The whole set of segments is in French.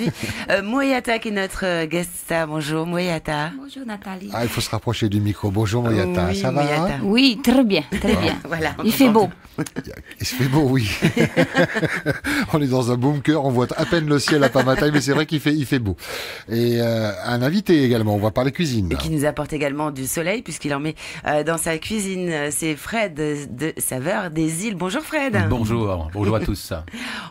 aujourd'hui. Euh, Moyata qui est notre euh, guest star. Bonjour Moyata. Bonjour Nathalie. Ah, il faut se rapprocher du micro. Bonjour Moyata, Oui, ça va Moyata. hein Oui, très bien, très bien. Voilà. Il fait beau. Il se fait beau, oui. on est dans un bunker, on voit à peine le ciel à pas matin, mais c'est vrai qu'il fait, il fait beau. Et euh, un invité également, on va parler cuisine. Et qui nous apporte également du soleil puisqu'il en met euh, dans sa cuisine. C'est Fred de Saveur des îles. Bonjour Fred. Bonjour, bonjour à tous.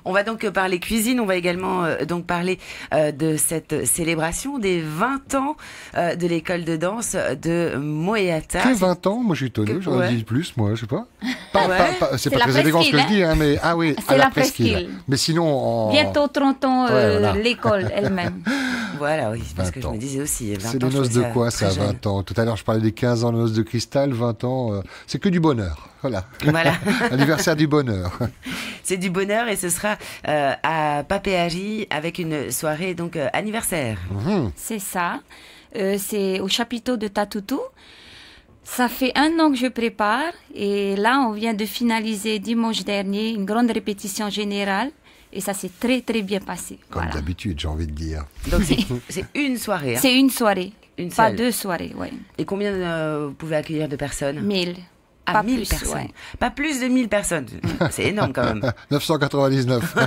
On va donc parler cuisine. On va également euh, donc parler euh, de cette célébration des 20 ans euh, de l'école de danse de Moyata. Que 20 ans? Moi, je suis étonné, j'aurais ouais. dit plus, moi, je sais pas. Pas- Ouais. pas- pas- c'est pas la très élégant ce que je presqu'île, dis, hein, mais ah oui, C'est à la, la presqu'île. presqu'île. Mais sinon, en... Bientôt 30 ans, euh, Ouais, voilà. l'école elle-même. Voilà, oui, c'est parce 20 que je ans. me disais aussi. 20 C'est je noces de quoi, ça, très jeune. 20 ans? Tout à l'heure, je parlais des 15 ans de noces de cristal, 20 ans, euh, c'est que du bonheur. Voilà. Voilà. Anniversaire du bonheur. C'est du bonheur et ce sera euh, à Papéagi avec une soirée donc euh, anniversaire. Mhm. C'est ça. Euh, c'est au chapiteau de Tatoutou. Ça fait un an que je prépare et là, on vient de finaliser dimanche dernier une grande répétition générale et ça s'est très très bien passé. Comme Voilà. d'habitude, j'ai envie de dire. Donc c'est- c'est une soirée. hein. C'est une soirée, Une pas seule. deux soirées, ouais. Et combien euh, vous pouvez accueillir de personnes? 1000. À pas 1000 plus, personnes. ouais. Pas plus de 1000 personnes. C'est énorme quand même. 999.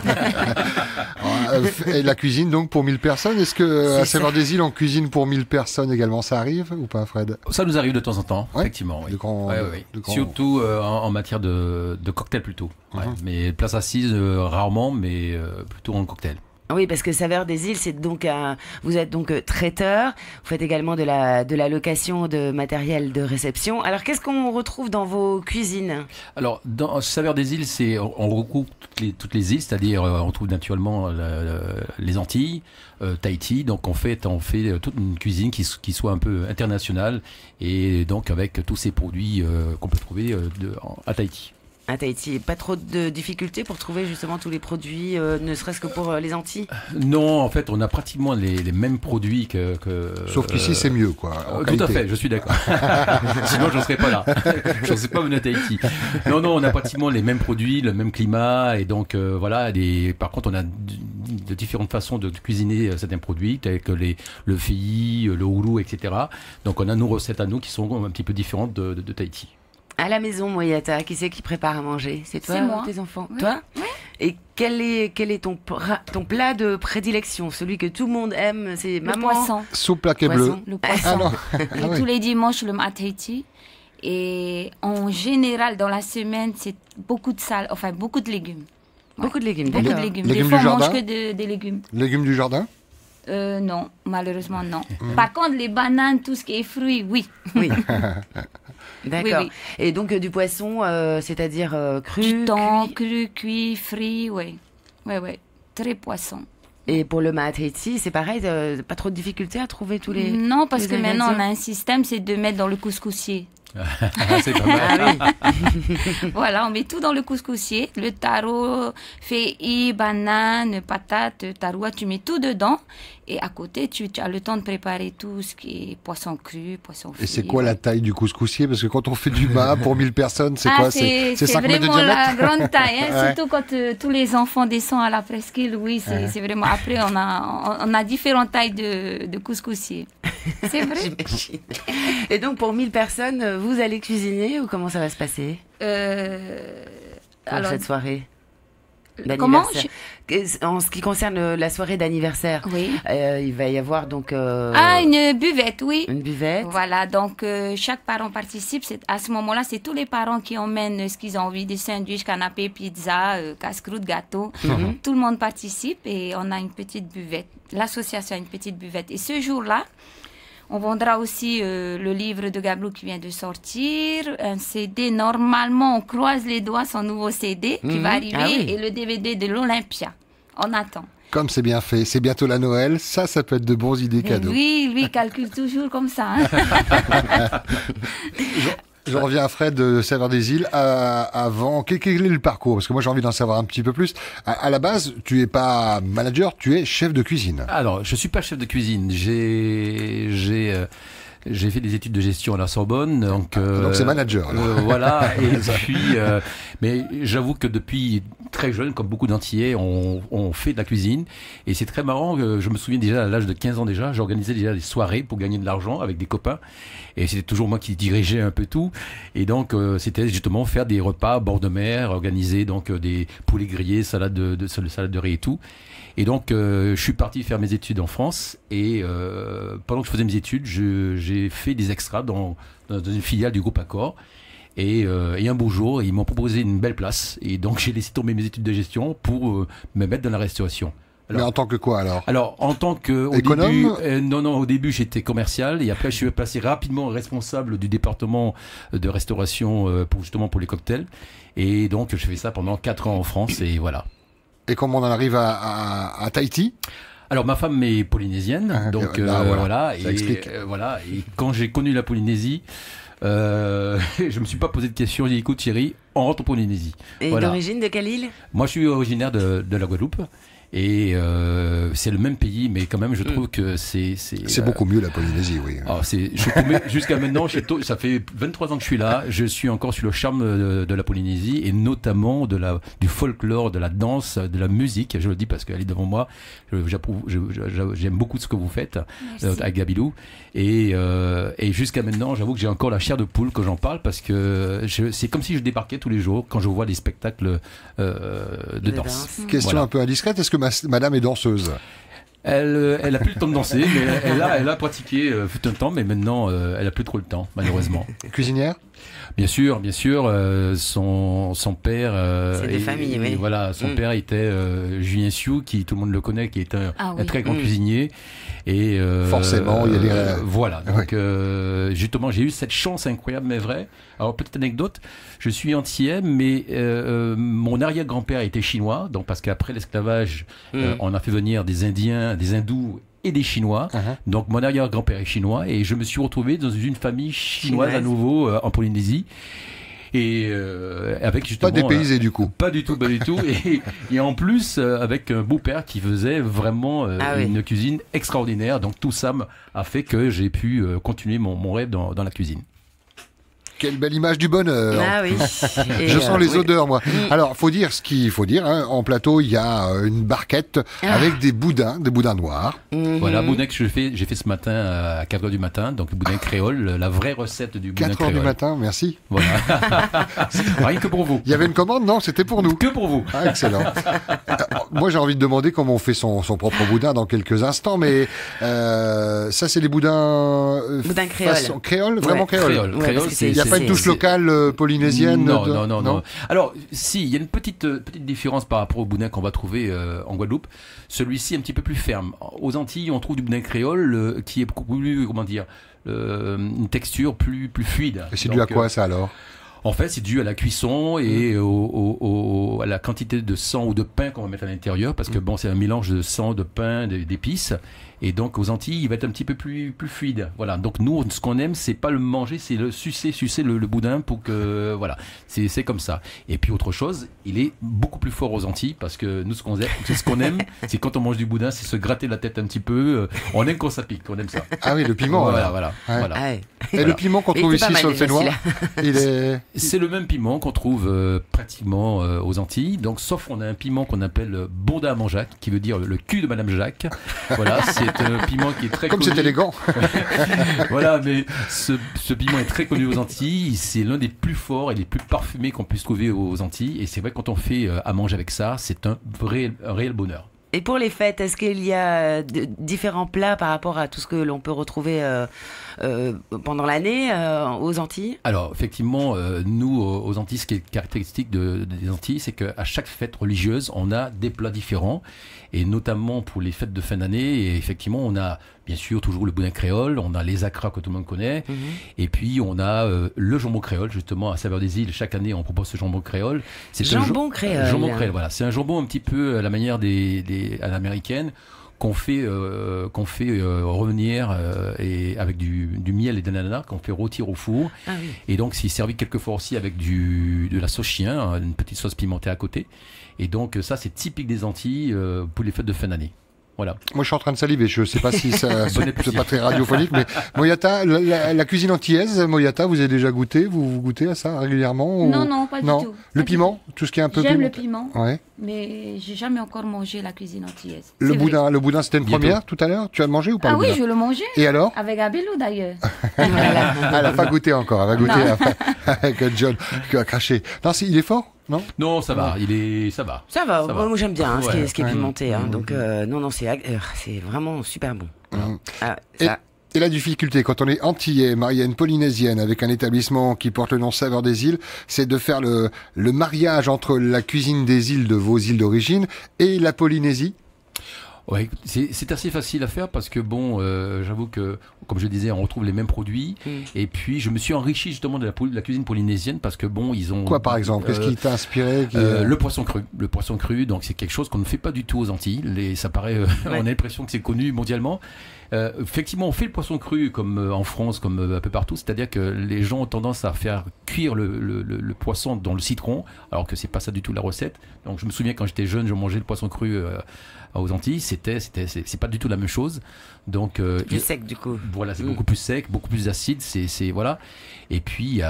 Euh, Et la cuisine, donc, pour 1000 personnes. Est-ce que à Saveur des îles, on cuisine pour 1000 personnes également? Ça arrive ou pas, Fred? Ça nous arrive de temps en temps, Ouais. effectivement. Oui. De grands- Ouais, de- ouais, ouais. de grands- Surtout euh, en, en matière de, de cocktail plutôt. Ouais. Mhm. Mais place assise, euh, rarement, mais euh, plutôt en cocktail. Oui, parce que Saveur des îles, c'est donc un. Vous êtes donc euh, traiteur. Vous faites également de la de la location de matériel de réception. Alors, qu'est-ce qu'on retrouve dans vos cuisines? Alors, dans Saveur des îles, c'est on, regroupe toutes les, toutes les îles, c'est-à-dire euh, on trouve naturellement la- les Antilles, euh, Tahiti. Donc, on fait, on fait euh, toute une cuisine qui, qui soit un peu internationale et donc avec tous ces produits euh, qu'on peut trouver euh, à Tahiti. À Tahiti Pas trop de difficultés pour trouver justement tous les produits, euh, ne serait-ce que pour euh, les Antilles? Non, en fait, on a pratiquement les, les mêmes produits que. que Sauf qu'ici, euh, c'est mieux, quoi. Euh, tout à fait, je suis d'accord. Sinon, je ne serais pas là. je ne serais pas venu à Tahiti. Non, non, on a pratiquement les mêmes produits, le même climat, et donc euh, voilà. Des... Par contre, on a de différentes façons de cuisiner certains produits, tels que les, le fei, le ourou, etc. Donc, on a nos recettes à nous qui sont un petit peu différentes de, de- de Tahiti. À la maison, Moyata, qui c'est qui prépare à manger C'est toi C'est moi. ou tes enfants Oui. Toi Et quel est, quel est ton, ton plat de prédilection? Celui que tout le monde aime, c'est Le maman poisson. Soupe plaqué bleu. Poisson. Le Ah poisson. Et Ah oui. tous les dimanches, le Tahiti. Et en général, dans la semaine, c'est beaucoup de salade, enfin beaucoup de légumes. Beaucoup de légumes, Beaucoup de légumes. Légumes Des fois, du on mange jardin que de- des légumes. Légumes du jardin? Euh, non, malheureusement, non. Par contre, les bananes, tout ce qui est fruits, oui. Oui. D'accord. Oui, oui. Et donc euh, du poisson, euh, c'est-à-dire cru du cuit. cru, cuit, frit, oui. Oui, oui. Très poisson. Et pour le mat Haiti, c'est pareil, pas trop de difficultés à trouver tous les. Non, parce les que maintenant, on a un système, c'est de mettre dans le couscoussier. C'est pas mal. Ah oui. voilà, on met tout dans le couscoussier. Le taro, feuilles, banane, patate, taroua, tu mets tout dedans. Et à côté, tu, tu as le temps de préparer tout ce qui est poisson cru, poisson frit. Et c'est quoi la taille du couscoussier? Parce que quand on fait du mât pour 1000 personnes, c'est Ah, quoi? c'est c'est 5 mètres de vraiment la grande taille, hein, Ouais. surtout quand euh, tous les enfants descendent à la presqu'île. Oui, c'est vraiment. Après, on a, on, on a différentes tailles de, de couscoussier. C'est vrai. J'imagine. Et donc pour 1000 personnes, vous allez cuisiner ou comment ça va se passer? Euh, pour alors, cette soirée? Comment En ce qui concerne euh, la soirée d'anniversaire, Oui. euh, il va y avoir donc euh, Ah, une buvette, oui. une buvette. Voilà, donc euh, chaque parent participe. À ce moment-là, c'est tous les parents qui emmènent ce qu'ils ont envie, des sandwichs, canapés, pizza, casse-croûte, gâteau. Mhm. Tout le monde participe et on a une petite buvette. L'association a une petite buvette. Et ce jour-là, on vendra aussi euh, le livre de Gablou qui vient de sortir, un CD. Normalement, on croise les doigts, son nouveau CD qui Mhm. va arriver, Ah oui. et le DVD de l'Olympia. On attend. Comme c'est bien fait, c'est bientôt la Noël, ça, ça peut être de bons idées cadeaux. lui, lui, calcule toujours comme ça. hein. Je reviens à Fred de Saveur des îles. Euh, avant, quel, est le parcours? Parce que moi j'ai envie d'en savoir un petit peu plus. À, la base, tu es pas manager, tu es chef de cuisine. Alors, je suis pas chef de cuisine. J'ai, j'ai, euh, j'ai fait des études de gestion à la Sorbonne. Donc, ah, donc c'est manager. Euh, voilà. Et puis, euh, mais j'avoue que depuis très jeune, comme beaucoup d'antillais, on, on, fait de la cuisine. Et c'est très marrant. je me souviens déjà à l'âge de 15 ans déjà, j'organisais déjà des soirées pour gagner de l'argent avec des copains. Et c'était toujours moi qui dirigeais un peu tout. Et donc, euh, c'était justement faire des repas bord de mer, organiser donc des poulets grillés, salade de, de, salade de riz et tout. Et donc, euh, je suis parti faire mes études en France. Et euh, pendant que je faisais mes études, j'ai fait des extras dans, dans, une filiale du groupe Accor. Et, euh, et un beau jour, ils m'ont proposé une belle place. Et donc, j'ai laissé tomber mes études de gestion pour euh, me mettre dans la restauration. Alors, Mais en tant que quoi alors Alors en tant que au début, euh, non non au début j'étais commercial et après je suis passé rapidement responsable du département de restauration euh, pour justement pour les cocktails et donc je fais ça pendant quatre ans en France et voilà. Et comment on en arrive à, Tahiti alors ma femme est polynésienne, ah, donc bah, euh, voilà, et, euh, voilà. Et quand j'ai connu la Polynésie, euh, je me suis pas posé de questions. J'ai dit écoute Thierry, on rentre en Polynésie. Et d'origine de quelle île? Moi, je suis originaire de, de la Guadeloupe. Et euh, c'est le même pays, mais quand même, je trouve que c'est c'est euh, beaucoup mieux la Polynésie, oui. Ah, c'est jusqu'à maintenant, ça fait 23 ans que je suis là. Je suis encore sur le charme de, la Polynésie et notamment de la du folklore, de la danse, de la musique. Je le dis parce qu'elle est devant moi. J'aime beaucoup ce que vous faites euh, avec Gabilou. Et, euh, et jusqu'à maintenant, j'avoue que j'ai encore la chair de poule quand j'en parle parce que c'est comme si je débarquais tous les jours quand je vois des spectacles euh, de, danse. Question un peu indiscrète. Est-ce que madame est danseuse elle, euh, elle a plus le temps de danser, mais elle a, elle a pratiqué euh, tout un temps, mais maintenant, euh, elle a plus trop le temps, malheureusement. Cuisinière? Bien sûr, bien sûr. Euh, son, son père. C'est des familles, oui. Voilà, son mm. père était Julien Sioux, qui tout le monde le connaît, qui est un, ah très grand mm. cuisinier. Et forcément, il y a des. voilà. Donc, justement, j'ai eu cette chance incroyable, mais vraie. Alors, petite anecdote. Je suis antillais, mais mon arrière-grand-père était chinois, donc parce qu'après l'esclavage, mm. on a fait venir des Indiens des hindous et des Chinois. Uh-huh. Donc mon arrière-grand-père est chinois et je me suis retrouvé dans une famille chinoise à nouveau euh, en Polynésie. Et euh, avec justement pas dépaysé du coup. Pas du tout, pas du tout. Et, en plus euh, avec un beau-père qui faisait vraiment ah une cuisine extraordinaire. Donc tout ça a fait que j'ai pu continuer mon, mon rêve dans, dans la cuisine. Quelle belle image du bonheur. Ah oui. je sens les odeurs, moi. Alors, faut dire ce qu'il faut dire. Hein. En plateau, il y a euh, une barquette ah. avec des boudins, des boudins noirs. Mm-hmm. Voilà, boudin que j'ai fait, ce matin à 4 h du matin. Donc, le boudin créole, la vraie recette du boudin 4 h du matin, merci. Voilà. Rien que pour vous. Il y avait une commande, non C'était pour nous. Que pour vous. Ah, excellent. Euh, moi, j'ai envie de demander comment on fait son, son propre boudin dans quelques instants, mais euh, ça, c'est des boudins. boudin créole. créole, vraiment créole. créole, créole pas une touche locale euh, polynésienne non, non, non, non, Alors, si, il y a une petite, euh, petite différence par rapport au boudin qu'on va trouver euh, en Guadeloupe. Celui-ci est un petit peu plus ferme. Aux Antilles, on trouve du boudin créole qui est beaucoup plus, comment dire, une texture plus, plus fluide. Et c'est dû à quoi ça alors? en fait, c'est dû à la cuisson et au, à la quantité de sang ou de pain qu'on va mettre à l'intérieur, parce que bon, c'est un mélange de sang, de pain, d'épices. Et donc aux Antilles, il va être un petit peu plus plus fluide. Voilà. Donc nous, ce qu'on aime, c'est pas le manger, c'est le sucer, sucer le, boudin pour que voilà. C'est c'est comme ça. Et puis autre chose, il est beaucoup plus fort aux Antilles parce que nous, ce qu'on aime, ce qu'on aime, c'est quand on mange du boudin, c'est se gratter la tête un petit peu. Euh, on aime quand ça pique, on aime ça. Ah oui, le piment. Voilà, voilà. voilà. Ah Et le piment qu'on trouve ici sur le Fénois, il est. C'est le même piment qu'on trouve euh, pratiquement euh, aux Antilles. Donc sauf on a un piment qu'on appelle bonda à Manjac, qui veut dire le cul de Madame Jacques. Voilà, c'est c'est un piment qui est très Comme c'est élégant. voilà, mais ce, piment est très connu aux Antilles. C'est l'un des plus forts et les plus parfumés qu'on puisse trouver aux Antilles. Et c'est vrai, quand on fait euh, à manger avec ça, c'est un vrai, réel bonheur. Et pour les fêtes, est-ce qu'il y a euh, différents plats par rapport à tout ce que l'on peut retrouver euh, pendant l'année aux Antilles? Alors, effectivement, nous, aux Antilles, ce qui est caractéristique des Antilles, c'est qu'à chaque fête religieuse, on a des plats différents et notamment pour les fêtes de fin d'année. Et effectivement, on a bien sûr toujours le boudin créole, on a les acras que tout le monde connaît, mhm. et puis on a euh, le jambon créole justement à Saveur des Îles. Chaque année, on propose ce jambon créole. C'est jambon créole. Jambon créole, voilà. C'est un jambon un petit peu à la manière des, des à l'américaine qu'on fait euh, qu'on fait euh, revenir euh, et avec du, du miel et de l'ananas qu'on fait rôtir au four ah oui. et donc c'est servi quelquefois aussi avec du de la sauce chien une petite sauce pimentée à côté et donc ça c'est typique des Antilles pour les fêtes de fin d'année Voilà. Moi, je suis en train de saliver. Je sais pas si ça, c'est pas très radiophonique, mais Moyata, la, la- la cuisine antillaise, Moyata, vous avez déjà goûté? Vous, vous goûtez à ça régulièrement ou- Non, non, pas du tout. Le Pas du piment? Tout ce qui est un peu J'aime le piment Ouais. mais j'ai jamais encore mangé la cuisine antillaise. Le vrai. boudin, le boudin, c'était une Bientôt. première tout à l'heure? Tu as mangé ou pas Ah oui, je le mangeais. Et alors? Avec Abelou d'ailleurs. Elle a pas goûté encore. Elle va goûter Non. avec John qui a craché. Non, c'est- il est fort, non Non, ça va. Il est, ça va. Ça va, Ça va. moi j'aime bien hein, ce, qui est, ce qui est Ouais. pimenté. hein. Donc euh, non, non, c'est ag- euh, c'est vraiment super bon. Ah, ça, Et la difficulté, quand on est antillais, marié à une polynésienne avec un établissement qui porte le nom Saveur des îles, c'est de faire le, le mariage entre la cuisine des îles de vos îles d'origine et la Polynésie. Ouais, c'est c'est assez facile à faire parce que bon, euh, j'avoue que, comme je disais, on retrouve les mêmes produits. Mm. Et puis, je me suis enrichi justement de la, poly- de la cuisine polynésienne parce que bon, ils ont. Quoi, par exemple? Qu'est-ce Euh, qui t'a inspiré qui- Euh, le poisson cru, le poisson cru, donc c'est quelque chose qu'on ne fait pas du tout aux Antilles. Les, ça paraît, euh, on a l'impression que c'est connu mondialement. Euh, effectivement, on fait le poisson cru comme euh, en France, comme euh, un peu partout, c'est-à-dire que les gens ont tendance à faire cuire le, le- le- le poisson dans le citron, alors que c'est pas ça du tout la recette. Donc je me souviens quand j'étais jeune, je mangeais le poisson cru euh, aux Antilles, c'était, c'était, c'est, c'est pas du tout la même chose. Donc euh, plus il- sec du coup. voilà, c'est Mm. beaucoup plus sec, beaucoup plus acide, c'est, c'est voilà. Et puis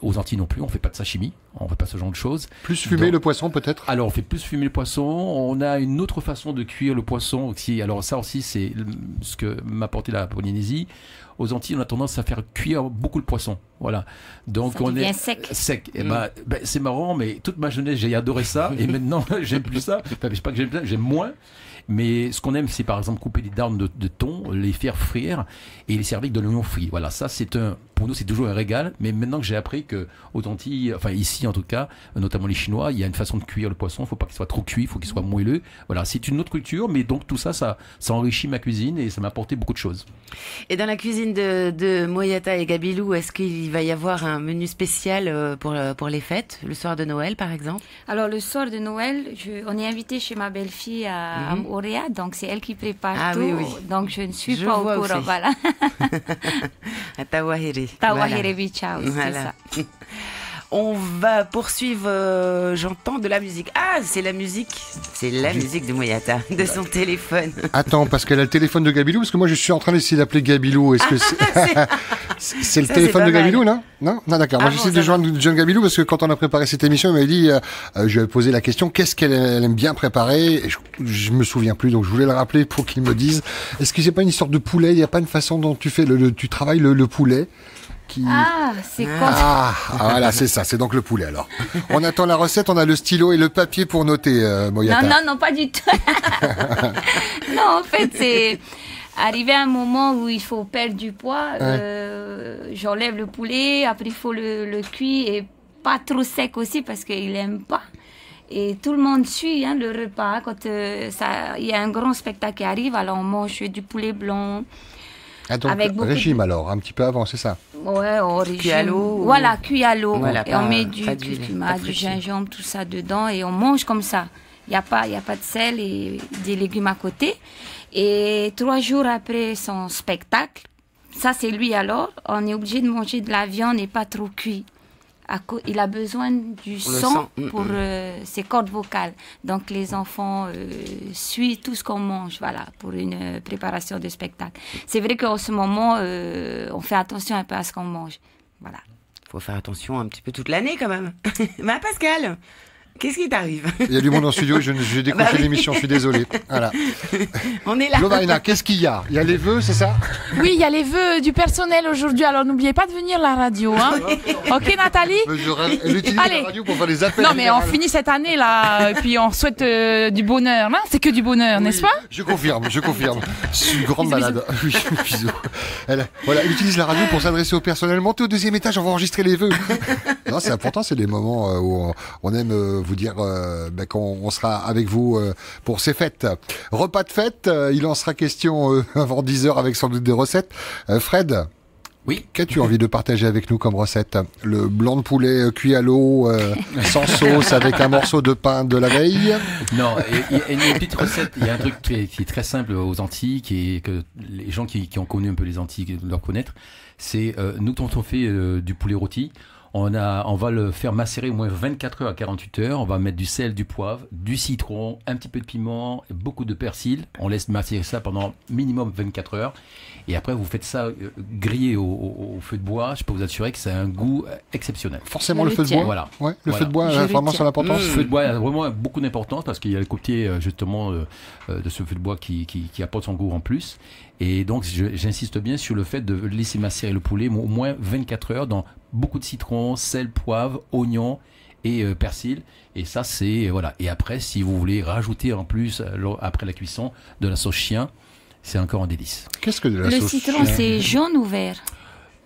aux Antilles non plus, on fait pas de sashimi, on fait pas ce genre de choses. Plus Donc- le poisson, peut-être? Alors, on fait plus fumer le poisson. On a une autre façon de cuire le poisson aussi. Alors, ça aussi, c'est ce que m'a apporté la Polynésie. Aux Antilles, on a tendance à faire cuire beaucoup le poisson. Voilà. Donc, Ça on est sec. sec. Et Mm. ben, ben, c'est marrant, mais toute ma jeunesse, j'ai adoré ça. et maintenant, j'aime plus ça. Enfin, je sais pas que j'aime bien, j'aime moins. Mais ce qu'on aime, c'est par exemple couper des darnes de, de thon, les faire frire et les servir avec de l'oignon frit. Voilà, ça c'est un, pour nous c'est toujours un régal. Mais maintenant que j'ai appris que Antilles, enfin ici en tout cas, notamment les Chinois, il y a une façon de cuire le poisson. Il faut pas qu'il soit trop cuit, il faut qu'il soit moelleux. Voilà, c'est une autre culture, mais donc tout ça, ça, ça enrichit ma cuisine et ça m'a apporté beaucoup de choses. Et dans la cuisine de, de Moyata et Gabilou, est-ce qu'il va y avoir un menu spécial euh, pour, euh, pour les fêtes, le soir de Noël par exemple? Alors le soir de Noël, je- on est invité chez ma belle-fille à, à. Montréal, donc c'est elle qui prépare Ah tout. oui, oui. Donc je ne suis Je pas au courant. aussi. Voilà. À Tawahere. Tawahere Beach House, c'est Voilà. ça. On va poursuivre, euh, j'entends de la musique. Ah, c'est la musique, c'est la musique de Moyata, de son téléphone. Attends, parce qu'elle a le téléphone de Gabilou, parce que moi je suis en train d'essayer d'appeler Gabilou. Est-ce que c'est c'est c'est le Ça, téléphone de Gabilou, non? Non, non, d'accord. Ah moi bon, j'essaie ça de va. joindre John Gabilou parce que quand on a préparé cette émission, il m'avait dit, euh, euh, je lui ai posé la question, qu'est-ce qu'elle elle aime bien préparer? Et je, je me souviens plus, donc je voulais le rappeler pour qu'il me dise. Est-ce que c'est pas une histoire de poulet? Il n'y a pas une façon dont tu fais le, le- tu travailles le, le poulet? Qui... Ah, c'est quoi Ah, ah, voilà, c'est ça, c'est donc le poulet alors. On attend la recette, on a le stylo et le papier pour noter, euh, Moyata. Non, non, non, pas du tout. non, en fait, c'est arrivé un moment où il faut perdre du poids. euh, J'enlève le poulet, après il faut le, le cuire et pas trop sec aussi parce qu'il aime pas. Et tout le monde suit hein, le repas. Quand euh, il y a un grand spectacle qui arrive, alors on mange du poulet blanc. Ah, donc, avec beaucoup régime alors, un petit peu avant, c'est ça Ouais, au régime. Cuit à l'eau ou- Voilà, cuit à l'eau. Voilà, et on met du curcuma, du gingembre, tout ça dedans et on mange comme ça. Il n'y a, pas- y a pas de sel et des légumes à côté. Et trois jours après son spectacle, ça c'est lui alors, on est obligé de manger de la viande et pas trop cuit. Il a besoin du sang sang, mm, pour mm. euh, ses cordes vocales. Donc les enfants euh, suivent tout ce qu'on mange, voilà, pour une euh, préparation de spectacle. C'est vrai qu'en ce moment, euh, on fait attention un peu à ce qu'on mange. Voilà. Faut faire attention un petit peu toute l'année quand même. bah Pascal, qu'est-ce qui t'arrive? Il y a du monde en studio, je, je vais décrocher Bah oui. l'émission, je suis désolé. Voilà. On est là. Lovaina, qu'est-ce qu'il y a? Il y a les vœux, c'est ça? Oui, il y a les vœux du personnel aujourd'hui, alors n'oubliez pas de venir à la radio. Hein. ok Nathalie? Elle utilise Allez. la radio pour faire les appels. Non mais on finit cette année là, et puis on souhaite euh, du bonheur. hein. C'est que du bonheur, Oui, n'est-ce pas? Je confirme, je confirme. Je suis une grande Bisous, malade. Oui, bisous. Elle, voilà, elle utilise la radio pour s'adresser au personnel. Montez au deuxième étage, on va enregistrer les vœux. non, c'est important, c'est des moments euh, où on, on aime euh, vous dire euh, ben, qu'on on sera avec vous euh, pour ces fêtes. Repas de fête, euh, il en sera question avant 10 heures avec sans doute des recettes. Fred Oui. Qu'as-tu envie de partager avec nous comme recette? Le blanc de poulet cuit à l'eau, euh, sans sauce, avec un morceau de pain de la veille? Non, et- et- et il y a une petite recette, il y a un truc qui est, qui est très simple aux Antilles, est que les gens qui, qui ont connu un peu les Antilles doivent connaître, c'est euh, nous quand on fait euh, du poulet rôti, On, a, on va le faire macérer au moins 24 heures à 48 heures. On va mettre du sel, du poivre, du citron, un petit peu de piment, beaucoup de persil. On laisse macérer ça pendant minimum 24 heures. Et après, vous faites ça euh, griller au, au- au feu de bois. Je peux vous assurer que ça a un goût euh, exceptionnel. Forcément le le feu de bois. Voilà. Ouais, le Voilà. feu de bois a vraiment son importance. Le feu de bois a vraiment beaucoup d'importance parce qu'il y a le côté euh, justement de ce feu de bois qui, qui, qui apporte son goût en plus. Et donc j'insiste bien sur le fait de laisser macérer le poulet au moins 24 heures dans beaucoup de citron, sel, poivre, oignon et euh, persil. Et ça c'est voilà. Et après si vous voulez rajouter en plus euh, après la cuisson de la sauce chien, c'est encore un délice. Qu'est-ce que de la Le sauce citron, chien? c'est jaune ou vert?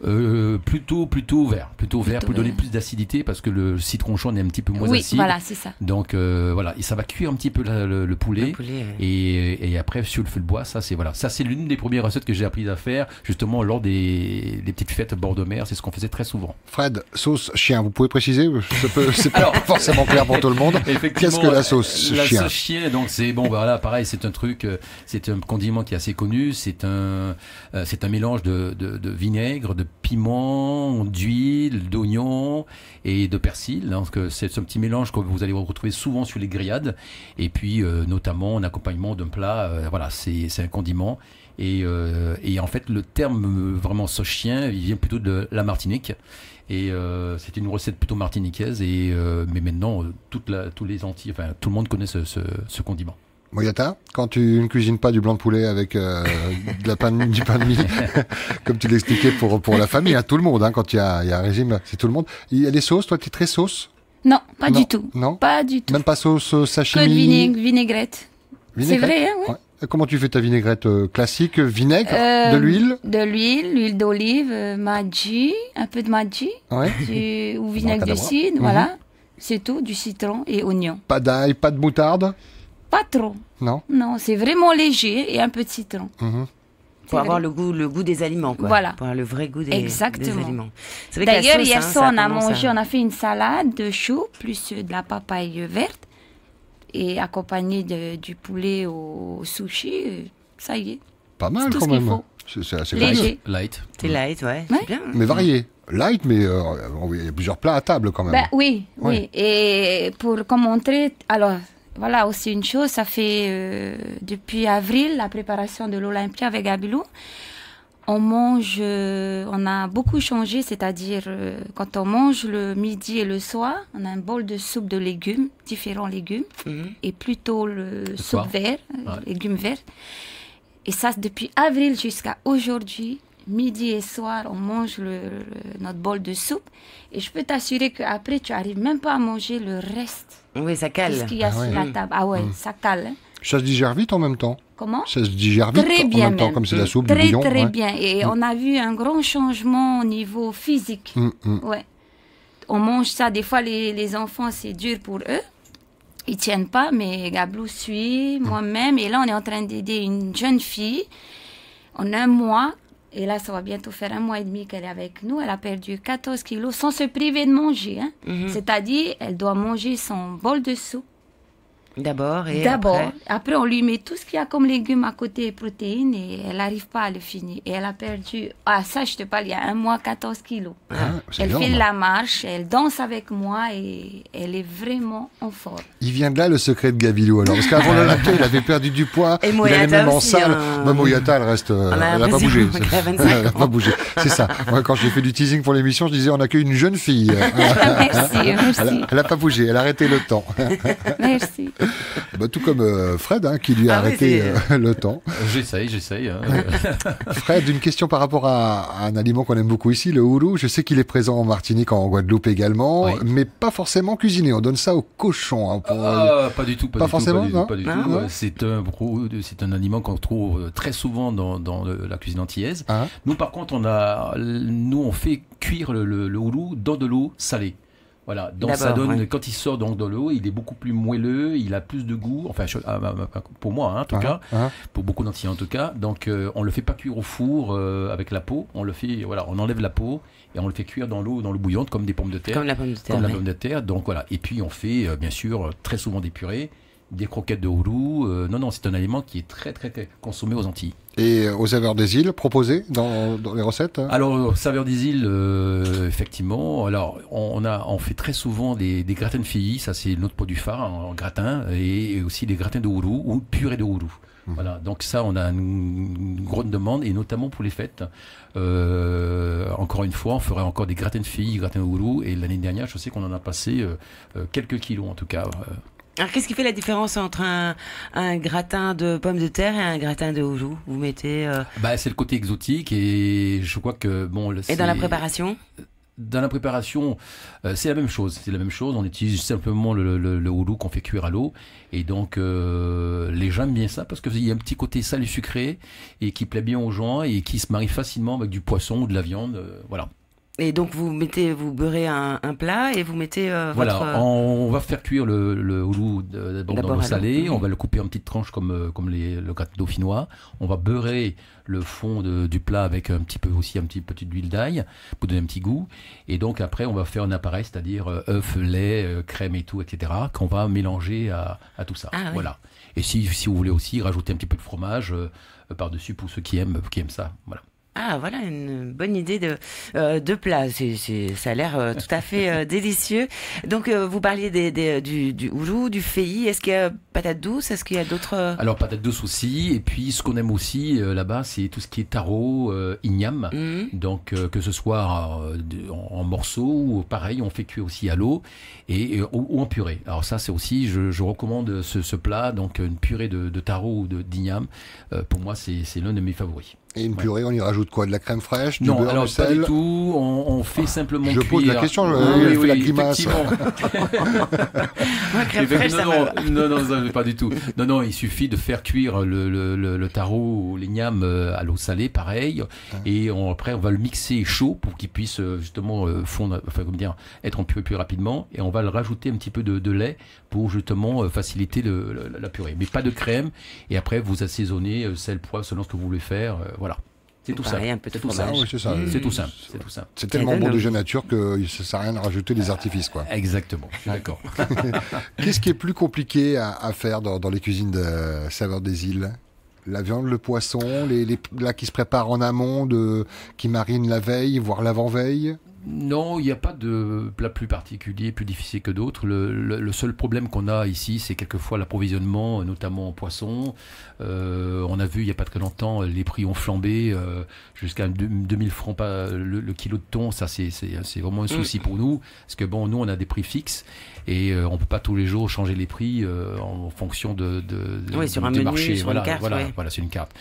Euh, plutôt plutôt vert, plutôt vert Plutôt pour donner vert. plus d'acidité parce que le citron jaune est un petit peu moins Oui, acide. voilà, c'est ça. Donc euh, voilà, et ça va cuire un petit peu la- le, le poulet. Le poulet, ouais. Et, et après sur le feu de bois, ça c'est voilà, ça c'est l'une des premières recettes que j'ai appris à faire justement lors des, des petites fêtes bord de mer. C'est ce qu'on faisait très souvent. Fred, sauce chien, vous pouvez préciser? Ça peut- C'est pas Alors- forcément clair pour tout le monde. Effectivement, Qu'est-ce que la sauce la chien? sauce chien, donc c'est bon, bah, voilà, pareil, c'est un truc, euh, c'est un condiment qui est assez connu. C'est un, euh, c'est un mélange de, de, de vinaigre, de piment, d'huile, d'oignon et de persil. Euh, c'est ce petit mélange que vous allez retrouver souvent sur les grillades. Et puis euh, notamment en accompagnement d'un plat, euh, voilà, c'est c'est un condiment. Et, euh, et en fait, le terme vraiment sauce chien, il vient plutôt de la Martinique. Et c'était une recette plutôt martiniquaise. Et, mais maintenant, toute tous les Antilles, tout le monde connaît ce condiment. Moyata, quand tu ne cuisines pas du blanc de poulet avec euh, de la pain de- du pain de mie, comme tu l'expliquais pour, pour la famille, hein, tout le monde, hein, quand il y a, il y a un régime, c'est tout le monde. Il y a des sauces, toi tu es très sauce? Non, pas Non. du tout. Non? Pas du tout. Même pas sauce euh, Que de sashimi vinaigre, vinaigrette. C'est vinaigrette vrai, hein, oui. Ouais. Et Comment tu fais ta vinaigrette euh, classique Vinaigre Euh, De l'huile? De l'huile, l'huile d'olive, euh, maggi, un peu de maggi, Ouais. du, ou vinaigre de cidre, Mhm. voilà. C'est tout, du citron et oignon. Pas d'ail, pas de moutarde? Pas trop. Non Non, c'est vraiment léger et un peu de citron. Pour avoir le goût, le goût des aliments, quoi. Voilà. Pour avoir le vrai goût des, Exactement. des aliments. D'ailleurs, hier hein, soir, on a mangé, à- on a fait une salade de choux, plus de la papaye verte, et accompagné de- du poulet au sushi. Ça y est. Pas mal tout quand ce qu'il même. faut. C'est c'est assez Léger. Light. C'est light, ouais. Ouais. C'est bien. Mais varié. Light, mais euh, il y a plusieurs plats à table quand même. Ben oui, Ouais. oui. Et pour montrer, alors voilà aussi une chose, ça fait euh, depuis avril la préparation de l'Olympia avec Gabilou. On mange, euh, on a beaucoup changé, c'est-à-dire euh, quand on mange le midi et le soir, on a un bol de soupe de légumes, différents légumes, Mhm. et plutôt le, soupe vert, Ouais. légumes verts. Et ça, depuis avril jusqu'à aujourd'hui, midi et soir, on mange le, le- notre bol de soupe. Et je peux t'assurer qu'après, tu arrives même pas à manger le reste Oui, ça de cale. ce qu'il y a Ah ouais. sur la table. Ah ouais, ça cale. hein. Ça se digère vite en même temps. Comment Ça se digère vite Très en bien même temps, même. comme c'est la soupe, Très du bouillon. très ouais. bien. Et on a vu un grand changement au niveau physique. Hum. Ouais. On mange ça. Des fois, les, les enfants, c'est dur pour eux. Ils tiennent pas, mais Gablou suit, moi-même. Et là, on est en train d'aider une jeune fille en un mois. Et là, ça va bientôt faire un mois et demi qu'elle est avec nous. Elle a perdu 14 kilos sans se priver de manger. hein. Mhm. C'est-à-dire, elle doit manger son bol de soupe. D'abord et D'abord. après. Après, on lui met tout ce qu'il y a comme légumes à côté et protéines. Et elle n'arrive pas à le finir. Et elle a perdu, ah ça, je te parle, il y a un mois, 14 kilos. Ah, Elle énorme. fait la marche, elle danse avec moi et elle est vraiment en forme. Il vient de là le secret de Gabilou alors. Parce qu'avant l'Olympia, il avait perdu du poids. Et il allait même en salle. hein. Bah, Moyata, elle reste. euh, elle n'a pas bougé. qu'elle a 25 Elle n'a pas bougé. C'est ça. Moi, quand j'ai fait du teasing pour l'émission, je disais on accueille une jeune fille. merci, merci, Elle n'a pas bougé. Elle a arrêté le temps. merci. Bah, tout comme euh, Fred, hein, qui lui a Ah arrêté euh, le temps. J'essaye, j'essaye. hein. Fred, une question par rapport à, à un aliment qu'on aime beaucoup ici, le houlou. Je sais qu'il est présent en Martinique, en Guadeloupe également, Oui. mais pas forcément cuisiné. On donne ça aux cochons. hein, pour- Ah, pas du tout, pas, Pas du forcément, tout, pas du non tout, pas du Ah, tout. ouais. Euh, C'est un, c'est un aliment qu'on trouve euh, très souvent dans, dans le- la cuisine antillaise. Hein Nous, par contre, on a, nous, on fait cuire le, le, le houlou dans de l'eau salée. Voilà, donc ça donne, ouais. quand il sort donc de l'eau, il est beaucoup plus moelleux, il a plus de goût, enfin ah, bah, bah, pour moi hein, en tout Hein, cas, hein. pour beaucoup d'antillais en tout cas. Donc euh, on le fait pas cuire au four euh, avec la peau, on le fait, voilà, on enlève la peau et on le fait cuire dans l'eau, dans l'eau bouillante comme des pommes de terre Comme la pomme de terre. comme la pomme de terre. Donc voilà. Et puis on fait euh, bien sûr euh, très souvent des purées. des croquettes de houlou. Non, non, c'est un aliment qui est très, très, très consommé aux Antilles. Et aux saveurs des îles proposées dans, dans les recettes hein Alors, saveur des îles, euh, effectivement. Alors, on, a, on fait très souvent des, des gratins de filles, ça c'est notre produit phare en gratin, et, aussi des gratins de houlou ou purée de houlou. Mmh. Voilà, donc ça, on a une, grande demande, et notamment pour les fêtes. Euh, encore une fois, on ferait encore des gratins de filles, gratins de houlou, et l'année dernière, je sais qu'on en a passé euh, euh, quelques kilos en tout cas. Alors, qu'est-ce qui fait la différence entre un, un, gratin de pommes de terre et un gratin de houlou Vous mettez. Bah, c'est le côté exotique et je crois que bon. Et dans la préparation? dans la préparation, euh, c'est la même chose. C'est la même chose. On utilise simplement le, le, houlou qu'on fait cuire à l'eau. Et donc, euh, les gens aiment bien ça parce qu'il y a un petit côté salé sucré et qui plaît bien aux gens et qui se marie facilement avec du poisson ou de la viande. Euh, voilà. Et donc vous mettez, vous beurrez un, plat et vous mettez voilà, on va faire cuire le, le houlou dans l'eau salée. On va le couper en petites tranches comme comme les, le gratin dauphinois. On va beurrer le fond du plat avec un petit peu aussi un petit peu d'huile d'ail pour donner un petit goût. Et donc après, on va faire un appareil, c'est-à-dire euh, œuf, lait, euh, crème et tout, etc., qu'on va mélanger à, tout ça. Ah voilà. Et si, si vous voulez aussi rajouter un petit peu de fromage euh, par-dessus pour ceux qui aiment, qui aiment ça. Voilà. Ah, voilà une bonne idée de, euh, de plat. C'est, ça a l'air euh, tout à fait euh, délicieux. Donc, vous parliez des, des, du, du houlou, du fei. Est-ce qu'il y a patate douce? Est-ce qu'il y a d'autres Alors, patate douce aussi. Et puis, ce qu'on aime aussi là-bas, c'est tout ce qui est taro, igname. Mmh. Donc, que ce soit en, morceaux ou pareil, on fait cuire aussi à l'eau et, ou, en purée. Alors, ça, c'est aussi, je, je recommande ce, ce, plat. Donc, une purée de, de taro ou d'igname. pour moi, c'est l'un de mes favoris. Et une purée, on y rajoute quoi De la crème fraîche, du non, beurre, alors du sel pas du tout. On, fait simplement Je pose la question, ah, je, oui, la grimace. crème fraîche, ça non, non, non, non, pas du tout. Non, non, il suffit de faire cuire le, le, le, le taro ou l'igname euh, à l'eau salée, pareil. Ah. Et on, après, on va le mixer chaud pour qu'il puisse euh, justement euh, fondre, enfin, comment dire, être en purée plus rapidement. Et on va le rajouter un petit peu de, de lait pour justement faciliter le, la purée. Mais pas de crème. Et après, vous assaisonnez sel, poivre selon ce que vous voulez faire. voilà. C'est tout ça. Un peu de ça. c'est tout simple. C'est tout simple. C'est tellement bon de jeu nature que ça sert à rien de rajouter des artifices, quoi. Exactement. D'accord. Qu'est-ce qui est plus compliqué à, faire dans, les cuisines de saveur des îles? La viande, le poisson, les, les, plats qui se préparent en amont, de, qui marinent la veille, voire l'avant-veille? Non, il n'y a pas de plat plus particulier, plus difficile que d'autres. Le, seul problème qu'on a ici, c'est quelquefois l'approvisionnement, notamment en poisson. Euh, on a vu il n'y a pas très longtemps, les prix ont flambé euh, jusqu'à 2000 francs le, le, kilo de thon. Ça, c'est vraiment un souci mm. pour nous. Parce que bon, nous, on a des prix fixes et euh, on peut pas tous les jours changer les prix euh, en fonction de, de, oui, sur un menu, marché. Sur voilà, une carte, voilà, voilà c'est une carte.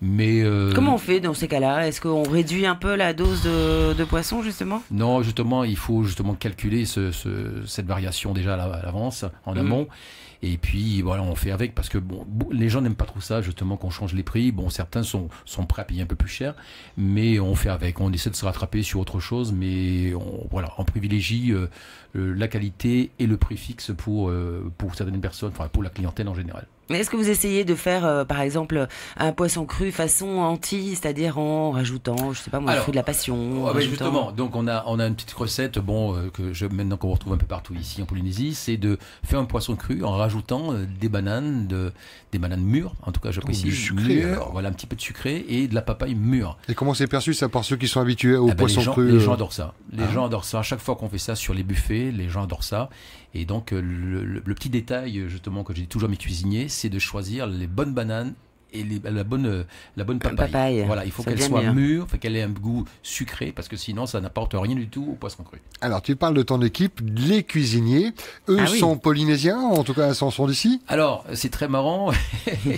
Mais euh, comment on fait dans ces cas-là? Est-ce qu'on réduit un peu la dose de, de, poisson justement? Non, justement, il faut justement calculer ce, ce, cette variation déjà à l'avance, en mm. amont. Et puis voilà, on fait avec parce que bon, les gens n'aiment pas trop ça justement qu'on change les prix. Bon, certains sont, sont prêts à payer un peu plus cher, mais on fait avec. On essaie de se rattraper sur autre chose, mais on, voilà, on privilégie euh, euh, la qualité et le prix fixe pour euh, pour certaines personnes, enfin pour la clientèle en général. Est-ce que vous essayez de faire, euh, par exemple, un poisson cru façon anti, c'est-à-dire en rajoutant, je sais pas moi, fruit de la passion ah Justement, donc on a, on a une petite recette, bon, euh, que je, maintenant qu'on retrouve un peu partout ici en Polynésie, c'est de faire un poisson cru en rajoutant euh, des bananes, de, des bananes mûres, en tout cas j'apprécie. Du sucré. voilà, un petit peu de sucré et de la papaye mûre. Et comment c'est perçu ça par ceux qui sont habitués au ah ben, poisson cru Les gens adorent ça. Les ah. gens adorent ça. À chaque fois qu'on fait ça sur les buffets, les gens adorent ça. Et donc, euh, le, petit détail, justement, que j'ai toujours mes cuisiniers, c'est de choisir les bonnes bananes et la bonne euh, la bonne papaye. Voilà, il faut qu'elle soit mûre, faut qu'elle ait un goût sucré parce que sinon ça n'apporte rien du tout au poisson cru. Alors tu parles de ton équipe, les cuisiniers, eux ah sont polynésiens, en tout cas ils sont d'ici? Alors c'est très marrant.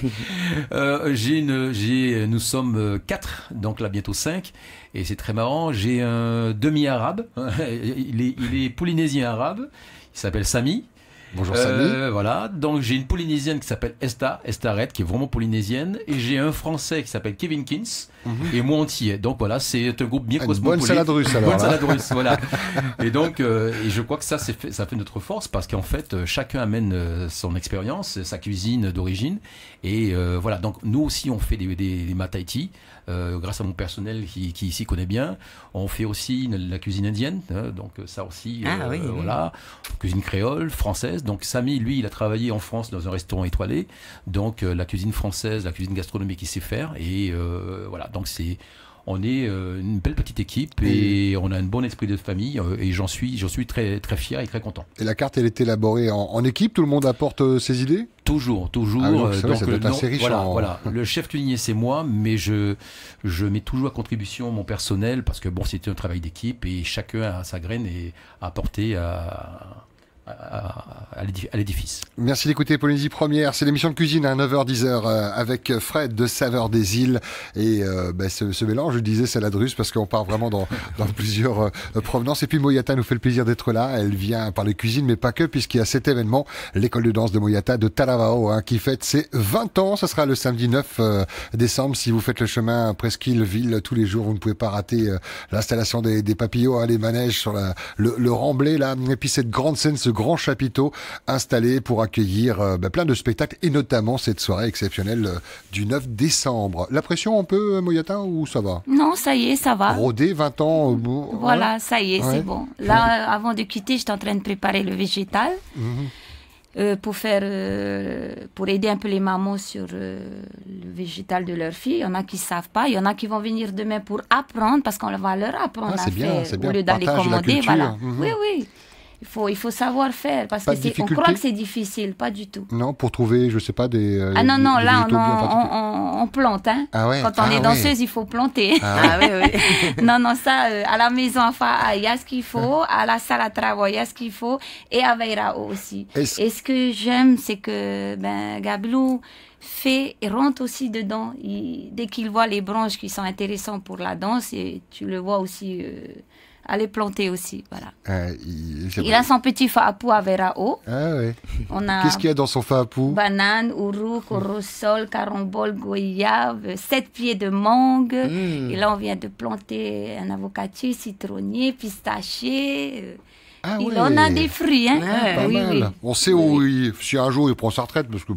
euh, j'ai une, j'ai, nous sommes quatre, donc là bientôt cinq, et c'est très marrant. J'ai un demi arabe, il est, il est polynésien arabe qui s'appelle Samy. Bonjour Samy. Euh, voilà, donc j'ai une polynésienne qui s'appelle Esta, Estaret, qui est vraiment polynésienne, et j'ai un français qui s'appelle Kevin Kins, mhm. et moi entier. Donc voilà, c'est un groupe bien ah, cosmopolite. Bonne salade russe alors. Bonne salade russe, voilà. Et donc, euh, et je crois que ça, fait, ça fait notre force parce qu'en fait, euh, chacun amène son expérience, sa cuisine d'origine, et voilà. Donc nous aussi, on fait des, des, des mataiti. Euh, grâce à mon personnel qui, qui s'y connaît bien. On fait aussi la cuisine indienne, hein, donc ça aussi, ah, oui, voilà, cuisine créole, française Donc Samy, lui, il a travaillé en France dans un restaurant étoilé. Donc euh, la cuisine française, la cuisine gastronomique, il sait faire. Et euh, voilà, donc c'est on est euh, une belle petite équipe et on a un bon esprit de famille euh, et j'en suis, j'en suis très très fier et très content. Et la carte, elle est élaborée en, en équipe. Tout le monde apporte euh, ses idées? Toujours, toujours. Ah oui, donc vrai, le- riche voilà, en- voilà. Le chef cuisinier, c'est moi, mais je, je mets toujours à contribution mon personnel parce que bon, c'est un travail d'équipe et chacun a sa graine et à apporter à, à, à- à l'édi- à l'édifice. Merci d'écouter Polynésie Première. C'est l'émission de cuisine à 9h-10h euh, avec Fred de Saveur des Îles. Et euh, ben, ce, ce mélange, je disais salade russe parce qu'on part vraiment dans, dans plusieurs euh, provenances. Et puis Moyata nous fait le plaisir d'être là. Elle vient parler cuisine, mais pas que, puisqu'il y a cet événement, l'école de danse de Moyata de Talavao, hein, qui fête ses 20 ans. Ce sera le samedi 9 euh, décembre. Si vous faites le chemin Presqu'île Ville tous les jours, vous ne pouvez pas rater l'installation des, des papillots, hein, les manèges sur la, le, le remblai là. Et puis cette grande scène, ce grand chapiteau installé pour accueillir euh, ben, plein de spectacles et notamment cette soirée exceptionnelle euh, du 9 décembre. La pression un peu, euh, Moyata, ou ça va? Non, ça y est, ça va. Rodé, 20 ans. bon, Voilà, ça y est, Ouais. c'est bon. Là, avant de quitter, j'étais en train de préparer le végétal Mhm. euh, pour faire, euh, pour aider un peu les mamans sur euh, le végétal de leur fille. Il y en a qui savent pas, il y en a qui vont venir demain pour apprendre parce qu'on va leur apprendre Ah, à c'est bien, faire bien. au lieu d'aller commander. Voilà. Mhm. Oui, oui. Il faut, il faut savoir faire parce Pas que on croit que c'est difficile, pas du tout. Non, pour trouver, je sais pas, des. euh, Ah non, non, des là, on, on, particuliers. on- on plante. Hein. Ah ouais, Quand on ah est ouais. danseuse, il faut planter. Ah ouais. Ah oui, oui. non, non, ça, euh, à la maison, enfin, il y a ce qu'il faut, à la salle à travail, il y a ce qu'il faut, et à Veirao aussi. Est-ce- Et ce que j'aime, c'est que ben, Gablou fait et rentre aussi dedans. Il- dès qu'il voit les branches qui sont intéressantes pour la danse, et tu le vois aussi euh, aller planter aussi. Voilà. Ah, il, a son petit faapou à Veirao. Ah ouais. On a Qu'est-ce qu'il y a dans son fapou banane, ourou, corosol, carambole, goyave, sept pieds de mangue. Mm. Et là, on vient de planter un avocatier, citronnier, pistachier. Euh, Ah il en a des fruits, hein. Oui, oui. On sait où il, si un jour il prend sa retraite, parce que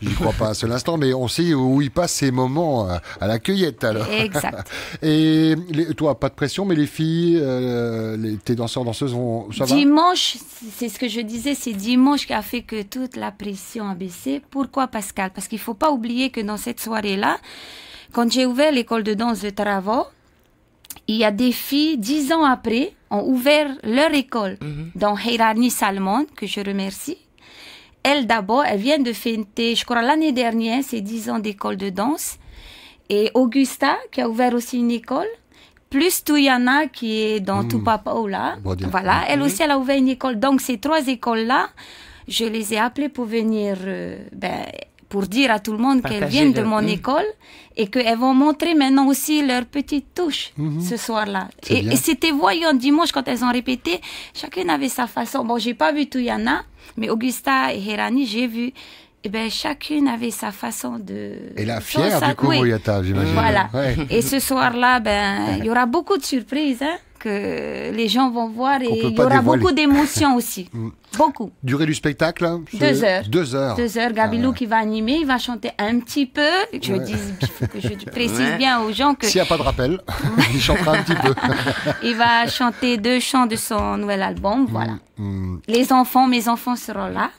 j'y crois pas un seul instant, mais on sait où il passe ses moments à, à la cueillette alors. Exact. Et les- toi, pas de pression, mais les filles, euh, les, tes danseurs, danseuses vont, ça va? Dimanche, c'est ce que je disais, c'est dimanche qui a fait que toute la pression a baissé. Pourquoi Pascal? Parce qu'il faut pas oublier que dans cette soirée-là, quand j'ai ouvert l'école de danse de Taravo, il y a des filles, dix ans après, ont ouvert leur école dans Heirani Salmon, que je remercie. Elle d'abord, elle vient de fêter, je crois l'année dernière, ses 10 ans d'école de danse. Et Augusta, qui a ouvert aussi une école. Plus Tuyana, qui est dans Tupapaola. Brodia. Voilà, elle aussi, elle a ouvert une école. Donc, ces trois écoles-là, je les ai appelées pour venir, euh, ben, pour dire à tout le monde qu'elles viennent de mon école et qu'elles vont montrer maintenant aussi leur petite touche ce soir-là. Et, c'était voyant dimanche quand elles ont répété, chacune avait sa façon. Bon, j'ai pas vu Tuyana, mais Augusta et Herani, j'ai vu. Et ben, chacune avait sa façon de. Et la fière du coup, j'imagine. Voilà. Ouais. Et ce soir-là, ben, il y aura beaucoup de surprises hein, que les gens vont voir et il y aura dévoiler. beaucoup d'émotions aussi. beaucoup. Durée du spectacle hein, Deux heures. Deux heures. Deux heures, Gabilou Ah. qui va animer, il va chanter un petit peu. Je, Ouais. dis, faut que je précise Ouais. bien aux gens que S'il n'y a pas de rappel, il chantera un petit peu. il va chanter deux chants de son nouvel album. Voilà. Hmm. Les enfants, mes enfants seront là.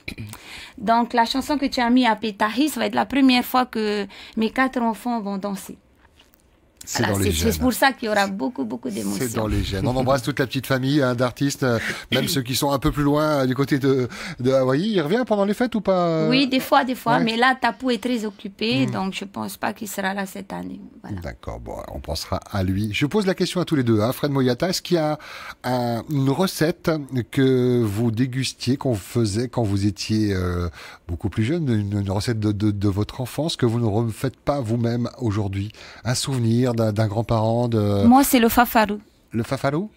Donc la chanson que tu as mis à Pétahi, ça va être la première fois que mes quatre enfants vont danser. C'est Voilà, dans les c'est gènes. c'est pour ça qu'il y aura beaucoup, beaucoup C'est d'émotions. dans les gènes. On embrasse toute la petite famille hein, d'artistes, euh, même ceux qui sont un peu plus loin euh, du côté de, de Hawaï. Il revient pendant les fêtes ou pas euh Oui, des fois, des fois. ouais. Hmm. Mais là, Tapou est très occupé, donc je pense pas qu'il sera là cette année. Voilà. D'accord, bon, on pensera à lui. Je pose la question à tous les deux. Hein. Fred Moyata, est-ce qu'il y a un- une recette que vous dégustiez, qu'on faisait quand vous étiez euh, beaucoup plus jeune, une, une recette de, de- de votre enfance que vous ne refaites pas vous-même aujourd'hui? Un souvenir d'un d'un grand-parent de Moi, c'est le fafarou. le fafarou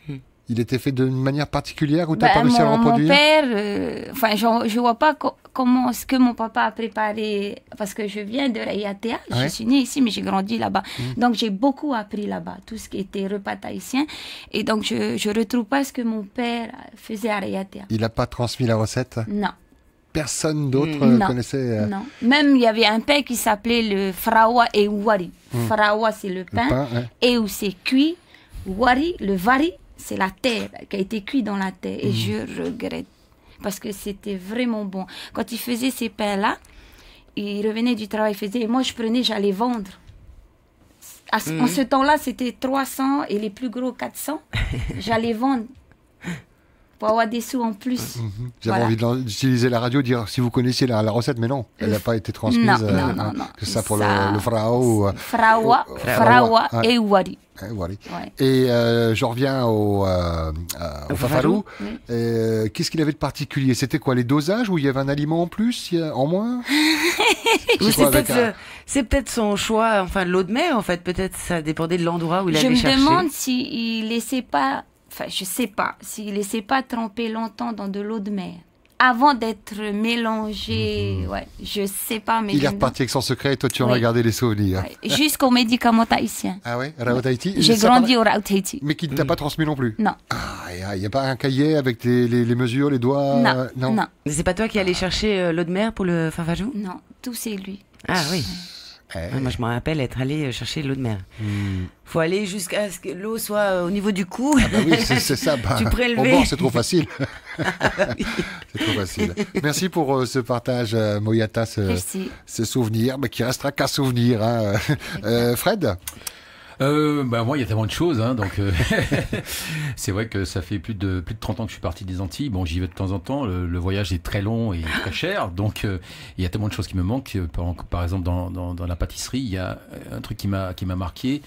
Il était fait d'une manière particulière ou t'as Ben, pas réussi à le mon, mon reproduire père, euh, enfin, je, je vois pas co- comment ce que mon papa a préparé, parce que je viens de Rayatea, Ouais. je suis née ici, mais j'ai grandi là-bas. Donc, j'ai beaucoup appris là-bas, tout ce qui était repas tahitien. Et donc, je, je retrouve pas ce que mon père faisait à Rayatea. Il n'a pas transmis la recette? Non. Personne d'autre Mm. connaissait euh, Non. Même il y avait un pain qui s'appelait le frawa et wari. Frawa, c'est le le pain. hein. Et où c'est cuit. Wari, le vari, c'est la terre qui a été cuit dans la terre. Mm. Et je regrette. parce que c'était vraiment bon. Quand il faisait ces pains-là, il revenait du travail, il faisait, et moi je prenais, j'allais vendre. À En ce temps-là, c'était 300 et les plus gros 400. J'allais vendre pour avoir des sous en plus. J'avais Voilà. envie d'utiliser la radio, dire si vous connaissiez la, la recette, mais non, elle n'a pas été transmise. Non, euh, non, hein, non, non. Que ça pour Ça- le, le frao. euh, Frawa, Frawa ouais. et Wari. voilà. Ouais. Et euh, je reviens au, euh, euh, au fafarou. Oui. Euh, Qu'est-ce qu'il avait de particulier? C'était quoi les dosages où il y avait un aliment en plus, il y a- en moins? C'est peut-être un- son choix, enfin l'eau de mer en fait, peut-être ça dépendait de l'endroit où il Je avait me cherché. demande s'il laissait pas, enfin je sais pas, s'il laissait pas tremper longtemps dans de l'eau de mer avant d'être mélangé. Ouais, je sais pas, mais Il est reparti avec son secret et toi tu en Oui. as gardé les souvenirs. ouais, Jusqu'aux médicaments tahitiens. Ah ouais, Rao Tahiti J'ai grandi paraît- au Rao Tahiti. Mais qui ne t'a pas transmis non plus Non, Ah, il n'y a pas un cahier avec les, les- les mesures, les doigts non, euh, non, non, Mais C'est pas toi qui allais chercher euh, l'eau de mer pour le farfajou tout c'est lui. Ah oui. Eh, Ouais, moi je me rappelle être allé euh, chercher l'eau de mer. hmm. Faut aller jusqu'à ce que l'eau soit euh, au niveau du cou. Ah bah oui, c'est c'est ça. Bah, Tu Au prélevais. bord, c'est trop facile. c'est trop facile. Merci pour euh, ce partage, euh, Moyata, ce, ce souvenir, mais qui restera qu'un souvenir. hein. Euh, Fred? Euh, bah moi, il y a tellement de choses, hein, donc euh, c'est vrai que ça fait plus de plus de 30 ans que je suis parti des Antilles. Bon, j'y vais de temps en temps. Le, le voyage est très long et très cher, donc euh, il y a tellement de choses qui me manquent. Euh, Par, par exemple, dans, dans, dans la pâtisserie, il y a un truc qui m'a qui m'a marqué.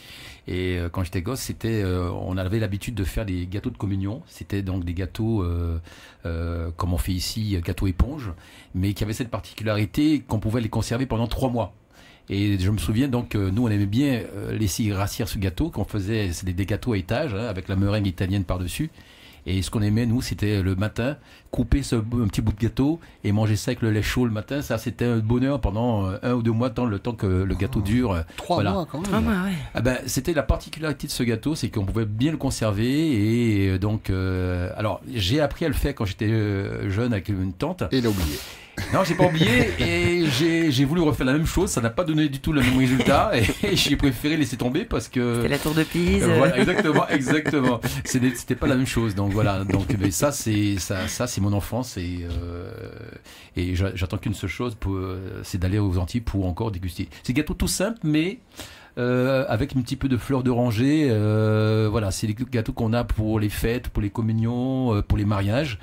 Et euh, quand j'étais gosse, c'était euh, on avait l'habitude de faire des gâteaux de communion. C'était donc des gâteaux euh, euh, comme on fait ici, gâteaux éponge, mais qui avaient cette particularité qu'on pouvait les conserver pendant trois mois. Et je me souviens donc, euh, nous on aimait bien euh, laisser rassir ce gâteau qu'on faisait, c'était des gâteaux à étage hein, avec la meringue italienne par-dessus. Et ce qu'on aimait nous, c'était le matin couper ce un petit bout de gâteau et manger ça avec le lait chaud le matin. Ça, c'était un bonheur pendant euh, un ou deux mois, tant le temps que le gâteau dure. euh, Trois Voilà. mois quand même. Ah, ouais. ah ben, c'était la particularité de ce gâteau, c'est qu'on pouvait bien le conserver et euh, donc, euh, alors j'ai appris à le faire quand j'étais jeune avec une tante. Et il a oublié. Non, j'ai pas oublié et j'ai voulu refaire la même chose. Ça n'a pas donné du tout le même résultat et j'ai préféré laisser tomber parce que. C'était la tour de Pise. Euh, voilà, exactement, exactement. C'était pas la même chose. Donc voilà. Donc mais ça c'est ça ça c'est mon enfance et euh, et j'a- j'attends qu'une seule chose euh, c'est d'aller aux Antilles pour encore déguster. C'est gâteau tout simple mais euh, avec un petit peu de fleurs d'oranger. euh, voilà, c'est les gâteaux qu'on a pour les fêtes, pour les communions, euh, pour les mariages.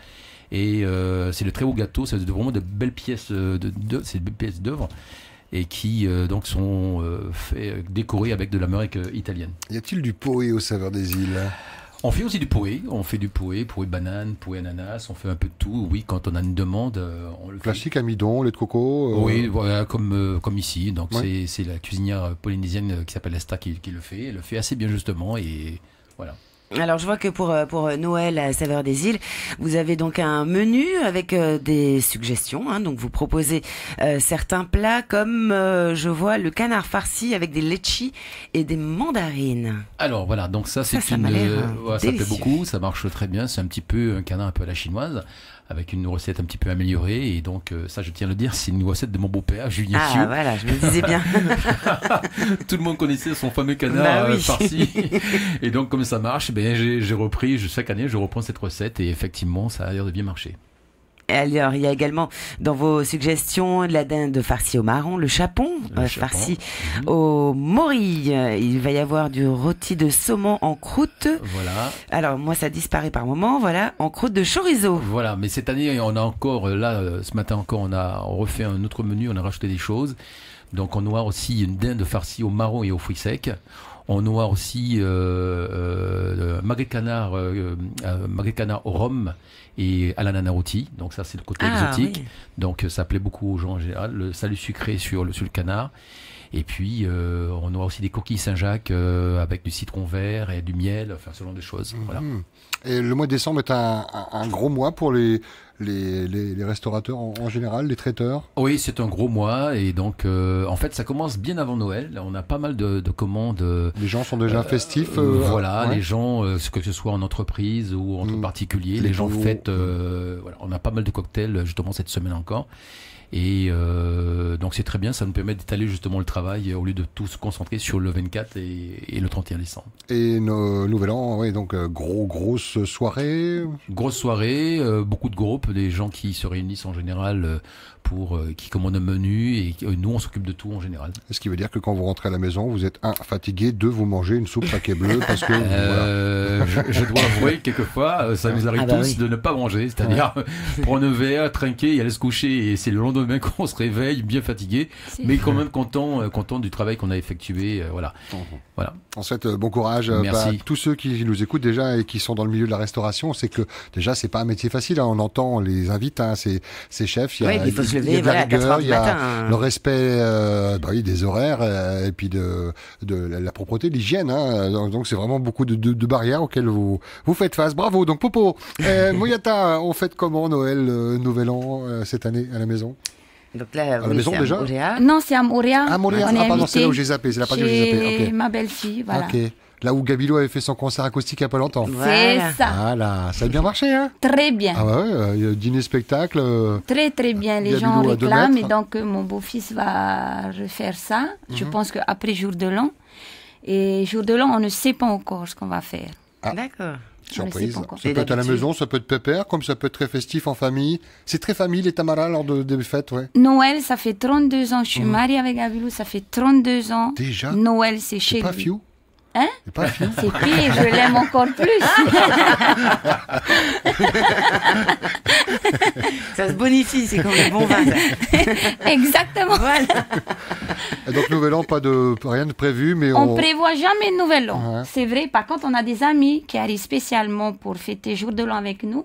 Et euh, c'est de très beaux gâteaux, c'est vraiment de belles pièces euh, de, de- c'est de belles pièces d'œuvre et qui euh, donc sont euh, fait, décorés avec de la meringue italienne. Y a-t-il du poé aux saveurs des îles? On fait aussi du poé, on fait du poé, poé banane, poé ananas, on fait un peu de tout. Oui, quand on a une demande, on le fait. Classique, amidon, lait de coco euh, Oui, voilà, comme, euh, comme ici. Donc Ouais. c'est- c'est la cuisinière polynésienne qui s'appelle Esta qui, qui le fait. Elle le fait assez bien justement et voilà. Alors je vois que pour, euh, pour euh, Noël à Saveur des îles, vous avez donc un menu avec euh, des suggestions. hein. donc vous proposez euh, certains plats comme euh, je vois le canard farci avec des litchis et des mandarines. Alors voilà, donc ça c'est Ça, ça une, m'a l'air, euh, euh, ouais, ça plaît délicieux. beaucoup, ça marche très bien. C'est un petit peu un canard un peu à la chinoise avec une recette un petit peu améliorée et donc euh, ça je tiens à le dire, c'est une recette de mon beau-père Julien Ah voilà, je me disais bien. Tout le monde connaissait son fameux canard Bah oui. farci. et donc, comme ça marche, ben, j'ai j'ai repris, je- chaque année, je reprends cette recette et effectivement, ça a l'air de bien marcher. Alors, il y a également dans vos suggestions la dinde farcie au marron, le chapon, euh, farci Mhm. au mori. Euh, Il va y avoir du rôti de saumon en croûte. Voilà, Alors, moi, ça disparaît par moment, voilà, en croûte de chorizo. voilà. Mais cette année, on a encore, euh, là, euh, ce matin encore, on a refait un autre menu, on a rajouté des choses. Donc, on aura aussi une dinde farcie au marron et aux fruits secs. On aura aussi euh, euh, magret de canard, euh, euh, magret de canard au rhum et à l'ananas rôti. Donc ça, c'est le côté Ah, exotique. oui. Donc ça plaît beaucoup aux gens en général. Le salut sucré sur le, sur le canard. Et puis euh, on aura aussi des coquilles Saint-Jacques euh, avec du citron vert et du miel, enfin ce genre de choses. Voilà. Et le mois de décembre est un, un- un gros mois pour les, les, les, les restaurateurs en, en général, les traiteurs? Oui, c'est un gros mois et donc euh, en fait ça commence bien avant Noël. On a pas mal de, de commandes. euh, Les gens sont déjà festifs. Euh, euh, voilà, ouais. les gens, que ce soit en entreprise ou entre Mm. particuliers, Les les gens fêtent. euh, voilà, on a pas mal de cocktails justement cette semaine encore. Et euh, donc c'est très bien, ça nous permet d'étaler justement le travail au lieu de tout se concentrer sur le 24 et, et le 31 décembre. Et nos Nouvel An, oui, donc euh, gros, grosse soirée. Grosse soirée, euh, beaucoup de groupes, groupe des gens qui se réunissent en général euh, pour euh, qui commandent un menu et euh, nous on s'occupe de tout en général. Ce qui veut dire que quand vous rentrez à la maison, vous êtes un fatigué, deux vous mangez une soupe paquet bleu parce que voilà. Euh, je, je dois avouer que quelquefois ça nous arrive Ah bah tous oui. de ne pas manger, c'est-à-dire prendre un verre, trinquer et aller se coucher et c'est le lendemain qu'on se réveille bien fatigué, mais quand même content, content du travail qu'on a effectué, euh, voilà. Voilà. En fait, bon courage Merci. bah, à tous ceux qui nous écoutent déjà et qui sont dans le milieu de la restauration. C'est que déjà, c'est pas un métier facile. hein. On entend les invites, hein, ces, ces chefs. Il y a, Oui, il de la voilà, à 4 rigueur, heures du il y a matin. hein. le respect euh, bah oui, des horaires euh, et puis de, de la, propreté, de l'hygiène. Hein. Donc, donc, c'est vraiment beaucoup de, de, de barrières auxquelles vous, vous faites face. Bravo. Donc, Popo, euh, Moyata, on fête comment Noël, euh, Nouvel An euh, cette année à la maison? Donc là, la oui, maison c'est à déjà? Non, c'est à Montréal. On est Ah, pardon, c'est là où j'ai zappé. C'est la partie où j'ai zappé. Ok. ma belle-fille, voilà. Ok. Là où Gabilo avait fait son concert acoustique il n'y a pas longtemps. C'est ça. Voilà, ça a bien marché, hein? Très bien. Ah ouais, euh, il y a dîner spectacle. euh, Très très bien, les gens à deux réclament et mètres. donc euh, mon beau-fils va refaire ça. Je Mhm. pense qu'après jour de l'an. Et jour de l'an, on ne sait pas encore ce qu'on va faire. Ah. D'accord. surprise. pas encore. Ça Et peut être à la d'habitude maison, ça peut être pépère, comme ça peut être très festif en famille. C'est très famille les tamaras lors de, des fêtes, ouais. Noël, ça fait 32 ans. Je suis mariée avec Abilou, ça fait 32 ans. Mhm. Déjà? Noël, c'est C'est chez pas lui. fiou Hein C'est pas fiou C'est pire, je l'aime encore plus. Ça se bonifie, c'est comme le bon vin. ça. Exactement. Voilà. Et Donc nouvel an, pas de rien de prévu, mais on. On prévoit jamais de nouvel an. Ouais. C'est vrai. Par contre, on a des amis qui arrivent spécialement pour fêter jour de l'an avec nous.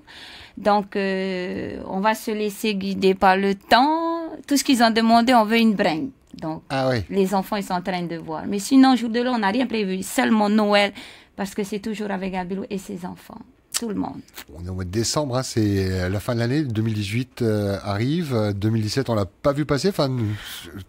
Donc, euh, on va se laisser guider par le temps. Tout ce qu'ils ont demandé, on veut une bringue. Donc, Ah oui. les enfants, ils sont en train de voir. Mais sinon, jour de l'an, on n'a rien prévu. Seulement Noël, parce que c'est toujours avec Abilou et ses enfants. Tout le monde. On est au mois de décembre, hein, c'est la fin de l'année. 2018 euh, arrive. Euh, 2017, on l'a pas vu passer. Enfin,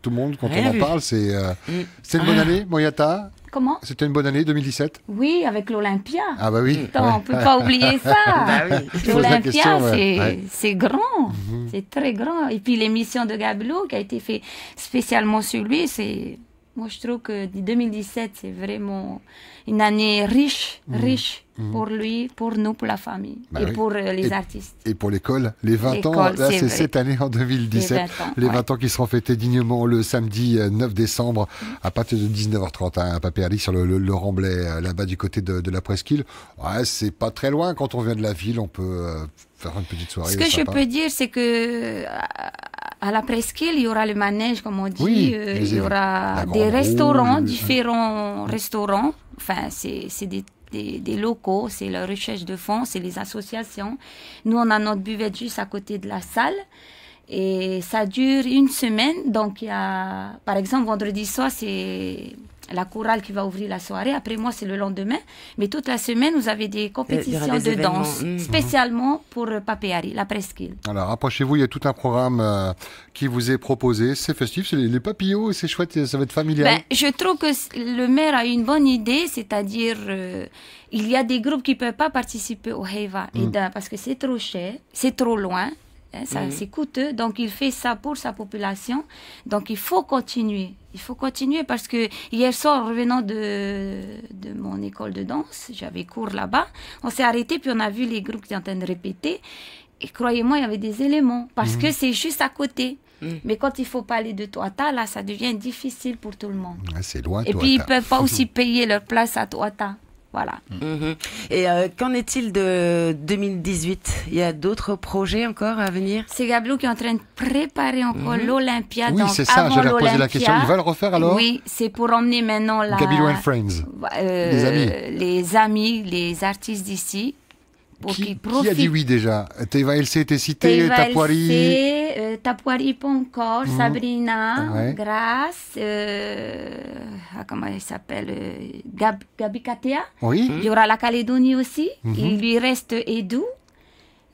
tout le monde, quand Rien on en parle, c'est. euh, Mm. C'est une bonne année, Moyata Comment C'était une bonne année, 2017 Oui, avec l'Olympia. Ah bah oui. Attends, ouais. on peut pas oublier ça. Bah oui. L'Olympia, c'est Ouais. Mhm. c'est grand, c'est très grand. Et puis l'émission de Gablo qui a été faite spécialement sur lui, c'est moi je trouve que 2017 c'est vraiment une année riche, riche pour lui, pour nous, pour la famille Mhm. Bah et oui. pour euh, les Et- artistes. Et pour l'école, les 20 ans, là c'est cette année en 2017. Les 20 ans, Les ouais. 20 ans qui seront fêtés dignement le samedi euh, 9 décembre à partir de 19h30 hein, à Papéali sur le, le, euh, là-bas du côté de, de la Presqu'île. Ouais, c'est pas très loin quand on vient de la ville, on peut euh, faire une petite soirée. Ce que je peux dire, c'est que à la presqu'île, il y aura le manège, comme on dit. Oui, euh, il y aura des restaurants, différents restaurants. Enfin, c'est des, des, locaux, c'est la recherche de fonds, c'est les associations. Nous, on a notre buvette juste à côté de la salle. Et ça dure une semaine. Donc, il y a, par exemple, vendredi soir, c'est la chorale qui va ouvrir la soirée. Après moi, c'est le lendemain. Mais toute la semaine, vous avez des compétitions des de événements. danse, Mhm. spécialement pour euh, Papeari, la presqu'île. Alors approchez-vous, il y a tout un programme euh, qui vous est proposé. C'est festif, c'est les, les papillots, c'est chouette, ça va être familial. Ben, je trouve que le maire a une bonne idée, c'est-à-dire euh, il y a des groupes qui ne peuvent pas participer au Heiva d'un- parce que c'est trop cher, c'est trop loin, hein, ça, c'est coûteux, donc il fait ça pour sa population. Donc il faut continuer, il faut continuer parce que hier soir, en revenant de, de mon école de danse, j'avais cours là-bas, on s'est arrêté puis on a vu les groupes qui étaient en train de répéter. Et croyez-moi, il y avait des éléments parce que c'est juste à côté. Mais quand il faut parler de Toata, là, ça devient difficile pour tout le monde. C'est loin, Et toi. puis, ils t'as- peuvent pas aussi payer leur place à Toata. Voilà. Mhm. Et euh, qu'en est-il de 2018 Il y a d'autres projets encore à venir? C'est Gablou qui est en train de préparer encore l'Olympia. Mhm. Oui, c'est ça, j'allais reposer la question. Il va le refaire alors? Oui, c'est pour emmener maintenant la... Gabilo and Friends. euh, Les amis. Les amis, les artistes d'ici. Pour Qui, qui a dit oui déjà? Teva LC était cité, Teva Tapoiri. LC, euh, Tapuari Poncor, Sabrina, Mhm. Ouais. Grace, euh, ah, comment elle s'appelle euh, Gab, Gabi Katea. Oui. Il y aura la Calédonie aussi. Mhm. Il lui reste Edou.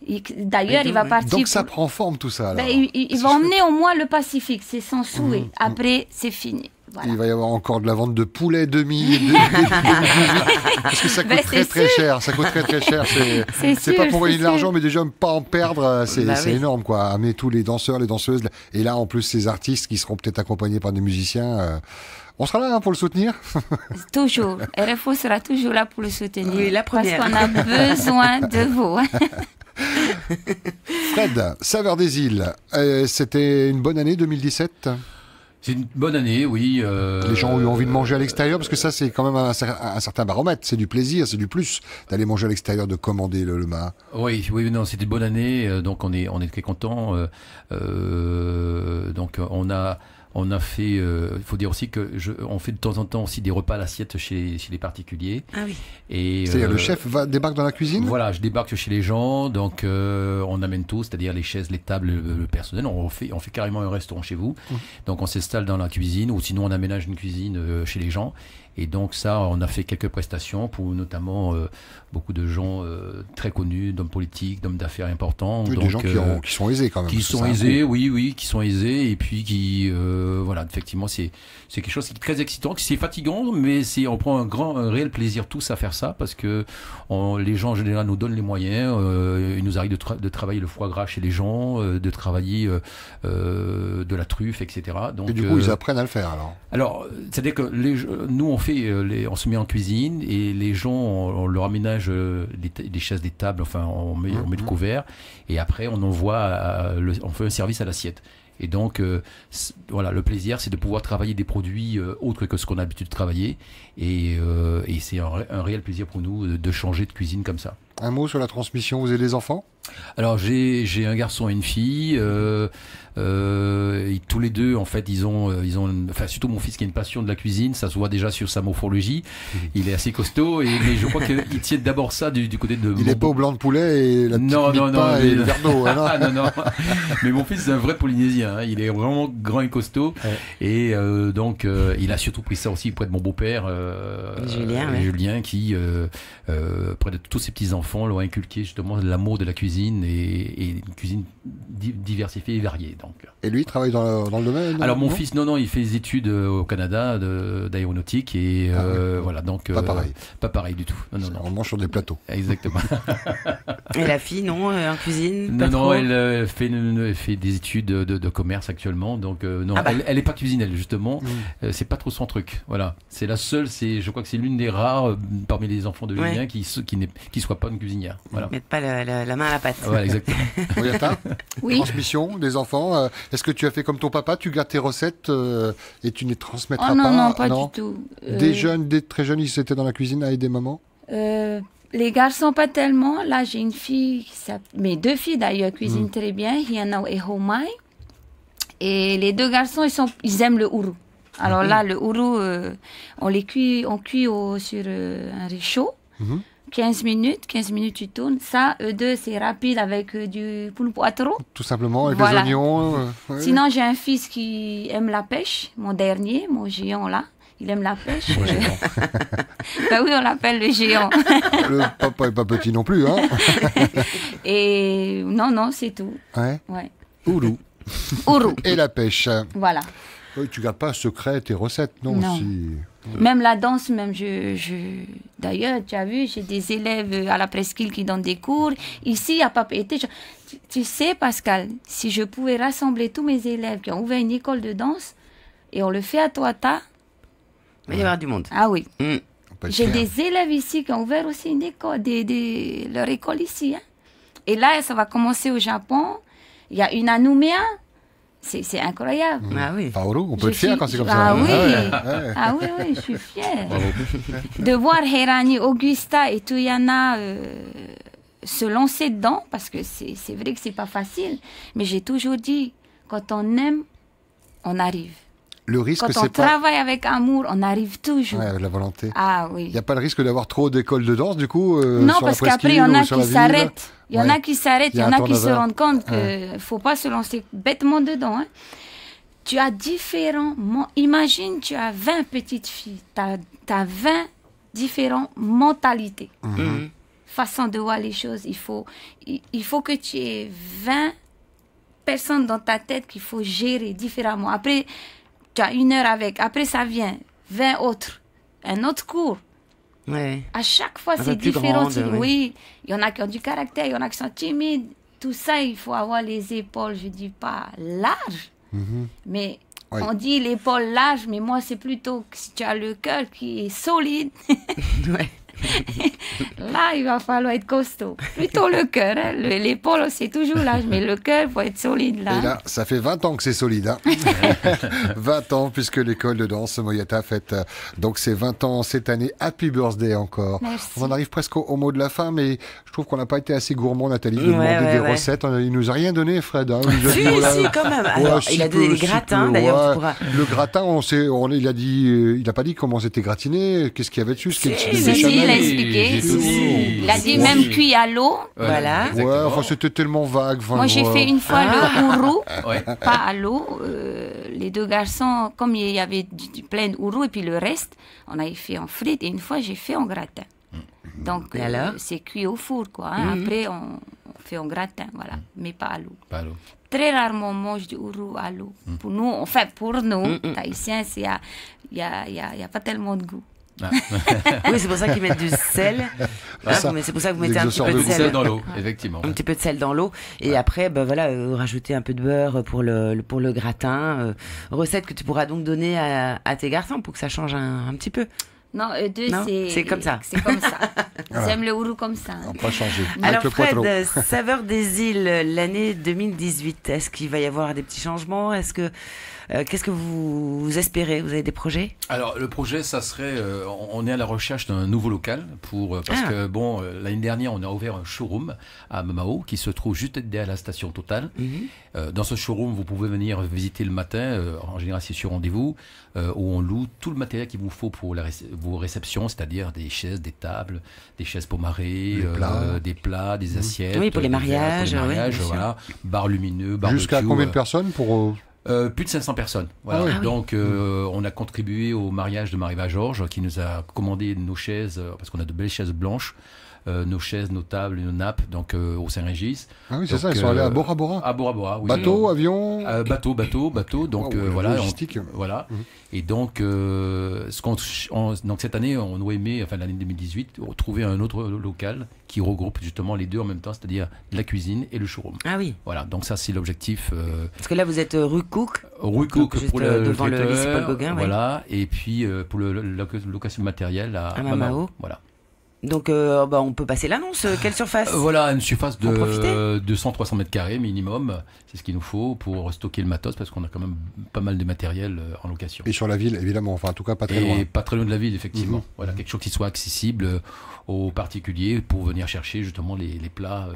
Il- D'ailleurs, il va partir. Donc ça pour- prend forme tout ça. Alors. Ben, il, il- va emmener au moins le Pacifique, c'est son souhait. Mhm. Après, c'est fini. Voilà. Il va y avoir encore de la vente de poulet demi. de- de- de- parce que ça coûte Ben, très très sûr. cher. Ça coûte très très cher. C'est pas pour gagner de l'argent, mais déjà pas en perdre. euh, C'est Bah oui. énorme quoi. Amener tous les danseurs, les danseuses. Et là en plus ces artistes qui seront peut-être accompagnés par des musiciens. euh, On sera là hein, pour le soutenir. Toujours. RFO sera toujours là pour le soutenir. Oui, la première. Parce qu'on a besoin de vous. Fred, Saveur des îles, euh, c'était une bonne année 2017 C'est une bonne année, oui. euh, Les gens ont eu envie de manger à l'extérieur parce que ça c'est quand même un, un certain baromètre, c'est du plaisir, c'est du plus d'aller manger à l'extérieur, de commander le, le mât. Oui, oui, non, c'était une bonne année, euh, donc on est, on est très content. euh, euh, donc on a, on a fait. euh, Il faut dire aussi que je, on fait de temps en temps aussi des repas à l'assiette chez, chez les particuliers. Ah oui. Et C'est-à-dire euh, le chef va, débarque dans la cuisine? Voilà, je débarque chez les gens, donc euh, on amène tout, c'est-à-dire les chaises, les tables, le, le personnel. On fait, on fait carrément un restaurant chez vous. Donc on s'installe dans la cuisine, ou sinon on aménage une cuisine euh, chez les gens. Et donc ça, on a fait quelques prestations pour notamment euh, beaucoup de gens euh, très connus, d'hommes politiques, d'hommes d'affaires importants. Oui, donc, des gens qui, euh, ont- qui sont aisés quand même. qui sont aisés, oui, oui, qui sont aisés, et puis qui, euh, voilà, effectivement, c'est c'est quelque chose qui est très excitant, qui c'est fatigant, mais c'est on prend un grand, un réel plaisir tous à faire ça parce que on- les gens en général nous donnent les moyens. il nous arrive de, tra- de travailler le foie gras chez les gens, de travailler de la truffe, etc. Donc, Et du coup, ils apprennent à le faire alors. alors, c'est-à-dire que les, nous, on fait, les, on se met en cuisine et les gens, on, on leur aménage euh, des, ta- des chaises, des tables, enfin, on met, on met le couvert et après, on envoie, à- le- on fait un service à l'assiette. Et donc, euh, voilà, le plaisir, c'est de pouvoir travailler des produits euh, autres que ce qu'on a l'habitude de travailler. Et, euh, et c'est un, ré- un réel plaisir pour nous de, de changer de cuisine comme ça. Un mot sur la transmission, vous avez des enfants? Alors j'ai j'ai un garçon et une fille. Euh, euh, et tous les deux, en fait, ils ont euh, ils ont, enfin surtout mon fils qui a une passion de la cuisine. Ça se voit déjà sur sa morphologie. Il est assez costaud et mais je crois qu'il tient d'abord ça du, du côté de. Il mon est pas au blanc de poulet et la petite Non, de non, non, mais- et le verre d'eau. hein, non Ah, non, non. Mais mon fils, c'est un vrai Polynésien. hein. Il est vraiment grand et costaud. Et euh, donc, euh, il a surtout pris ça aussi auprès de mon beau-père, euh, Julien, euh, ouais. Julien, qui, euh, euh, auprès de tous ses petits-enfants, leur a inculqué justement l'amour de la cuisine et, et une cuisine di- diversifiée et variée. Donc. Et lui, il travaille dans le, dans le domaine Alors, mon fils, non, non, il fait des études euh, au Canada d'aéronautique et Ah euh, voilà, donc. Pas euh, pareil. Pas pareil du tout. Non, non. On mange sur des plateaux. Exactement. Et la fille, non, euh, en cuisine Non, non, elle euh, fait, elle fait des études de, commerce actuellement, donc euh, non, Ah bah. elle, elle est pas cuisine, elle justement. Euh, c'est pas trop son truc. Voilà, c'est la seule. C'est, je crois que c'est l'une des rares euh, parmi les enfants de Ouais. Julien qui se- qui n'est qui soit pas une cuisinière. Voilà. Mettre pas la, la- la main à la pâte. Voilà, exactement. Oui. transmission des enfants. euh, Est-ce que tu as fait comme ton papa Tu gardes tes recettes euh, et tu ne les transmettras Oh non, pas non, pas du tout. Des Euh, jeunes, des très jeunes, ils étaient dans la cuisine avec des mamans Euh, les garçons, pas tellement. Là, j'ai une fille, qui mes deux filles d'ailleurs cuisinent Mm. très bien, Hiana et Homai. Et les deux garçons, ils, sont, ils aiment le ourou. Alors Mm-hmm. là, le ourou, euh, on les cuit, on cuit au, sur euh, un réchaud. Mhm. 15 minutes, 15 minutes tu tournes. Ça, eux deux, c'est rapide avec euh, du poulpoatro. Tout simplement, avec Voilà. les oignons euh, ouais. Sinon, j'ai un fils qui aime la pêche, mon dernier, mon géant là. Il aime la pêche. bah oui, on l'appelle le géant. Le papa est pas petit non plus, hein Et non, non, c'est tout. Ouais. Ouais. Ourou. Et la pêche. Voilà. Oui, tu gardes pas secret tes recettes, non, Non. si- Même la danse, même je, je... D'ailleurs, tu as vu, j'ai des élèves à la presqu'île qui donnent des cours. Ici, à Papeete, je- tu, tu sais, Pascal, si je pouvais rassembler tous mes élèves qui ont ouvert une école de danse et on le fait à Toata, Il va y avoir du monde. ah oui. Mm. être J'ai des élèves ici qui ont ouvert aussi une école, des, des- leur école ici. hein. Et là, ça va commencer au Japon. Il y a une à Nouméa. C'est incroyable. Ah oui. Paolo, on peut Je être fier suis- quand c'est comme ah ça. Oui. ouais. Ah oui, oui, je suis fière. de voir Herani, Augusta et Tuyana euh, se lancer dedans, parce que c'est c'est vrai que c'est pas facile. Mais j'ai toujours dit, quand on aime, on arrive. Le risque, Quand on travaille avec amour, on arrive toujours. ouais, avec la volonté. Ah oui. Il n'y a pas le risque d'avoir trop d'écoles de danse, du coup euh, non, sur parce qu'après, il y en a qui s'arrêtent. Il y en a qui s'arrêtent, il y en a qui se rendent compte qu'il ne faut pas se lancer bêtement dedans. hein. Tu as différents... Imagine, tu as 20 petites filles. Tu as, 20 différentes mentalités. Mm. Façon de voir les choses. Il faut, il, il faut que tu aies 20 personnes dans ta tête qu'il faut gérer différemment. Après, tu as une heure avec. Après, ça vient 20 autres. Un autre cours. Ouais. À chaque fois, c'est différent. grande, oui. Oui, il y en a qui ont du caractère, il y en a qui sont timides. Tout ça, il faut avoir les épaules, je dis pas larges, mais Oui. on dit l'épaule large, mais moi, c'est plutôt que si tu as le cœur qui est solide, Ouais. Là, il va falloir être costaud. Plutôt le cœur. hein. Le- L'épaule, c'est toujours là. Mais le cœur, il faut être solide là. Et là, ça fait 20 ans que c'est solide. Hein 20 ans, puisque l'école de danse Moyata fête euh, donc ses 20 ans cette année. Happy birthday encore. Merci. On en arrive presque au, au mot de la fin, mais je trouve qu'on n'a pas été assez gourmand, Nathalie, de Ouais, demander ouais, des ouais. recettes. On a- Il nous a rien donné, Fred. hein. Il nous a Si, dit, voilà. si, quand même. Ouais, Alors, si il a peu, donné des gratins, d'ailleurs, ouais. tu pourras. Le gratin, on sait, on, il a dit, euh, il n'a pas dit comment c'était gratiné, qu'est-ce qu'il y avait dessus, ce qu'il Si, type de si, Si, si, il a béchamel. expliqué. Il a dit Oui. même cuit à l'eau. Voilà. Ouais, enfin, c'était tellement vague. Moi, j'ai fait une fois Ah. le ourou, Ouais. pas à l'eau. Euh, les deux garçons, comme il y avait du, du plein ourou et puis le reste, on avait fait en frites et une fois j'ai fait en gratin. Donc euh, alors c'est cuit au four quoi. hein. Mhm. Après on, on fait en gratin, voilà, mais pas à l'eau. Pas l'eau. Très rarement on mange du ourou à l'eau. Pour nous, enfin pour nous, Mhm. Tahitiens, il y a, il y, a, y, a, y a pas tellement de goût. Ah. Oui, c'est pour ça qu'ils mettent du sel. Voilà, ça. vous- C'est pour ça que vous mettez un petit peu de sel. dans l'eau, effectivement. Un petit peu de sel dans l'eau et après ben voilà euh, rajouter un peu de beurre pour le, le- pour le gratin euh, recette que tu pourras donc donner à, à tes garçons pour que ça change un, un petit peu Non, eux deux, Non, c'est c'est comme ça. C'est comme ça. Voilà. Ils aiment le ourou comme ça. On va pas changer. Alors le Fred saveur des îles l'année 2018 est-ce qu'il va y avoir des petits changements? Est-ce que euh, qu'est-ce que vous, vous espérez? Vous avez des projets? Alors le projet, ça serait, euh, on est à la recherche d'un nouveau local pour euh, parce Ah. que bon, euh, l'année dernière, on a ouvert un showroom à Mamao qui se trouve juste derrière la station Total. Euh, dans ce showroom, vous pouvez venir visiter le matin. euh, en général, c'est sur rendez-vous euh, où on loue tout le matériel qu'il vous faut pour la vos réceptions, c'est-à-dire des chaises, des tables, des chaises pour marrer, Des plats. euh, des plats, des assiettes, Oui, pour les verres, mariages, pour les mariages, voilà, bar lumineux, barbecue. Jusqu'à combien de euh, personnes pour. euh, euh, plus de 500 personnes. Voilà. Ah oui. Donc, euh, on a contribué au mariage de Mariva Georges, qui nous a commandé nos chaises, euh, parce qu'on a de belles chaises blanches, euh, nos chaises, nos tables, nos nappes, donc euh, au Saint-Régis. Ah oui, c'est ça, ils sont allés à euh, Bora Bora. À Bora Bora, oui. Bateau, avion. Euh, bateau, bateau, bateau. Donc euh, voilà, logistique. on- voilà. Mhm. Et donc, euh, ce qu'on, on- donc cette année, on aurait aimé, enfin l'année 2018, trouver un autre local qui regroupe justement les deux en même temps, c'est-à-dire la cuisine et le showroom. ah oui Voilà, donc ça c'est l'objectif. Euh, parce que là vous êtes euh, rue Cook Rue Cook pour euh, le, devant le traiteur, lycée Paul Gauguin, ouais. Voilà, et puis euh, pour le, le- la location de matériel à, À Mamao. Mamao. Voilà. Donc euh, bah, on peut passer l'annonce Euh, quelle surface Euh, voilà, une surface de 200-300 mètres carrés minimum. C'est ce qu'il nous faut pour stocker le matos parce qu'on a quand même pas mal de matériel euh, en location. Et sur la ville, évidemment. Enfin, en tout cas, pas très Et loin. pas très loin de la ville, effectivement. Mhm. Voilà, quelque chose qui soit accessible aux particuliers pour venir chercher justement les, les plats.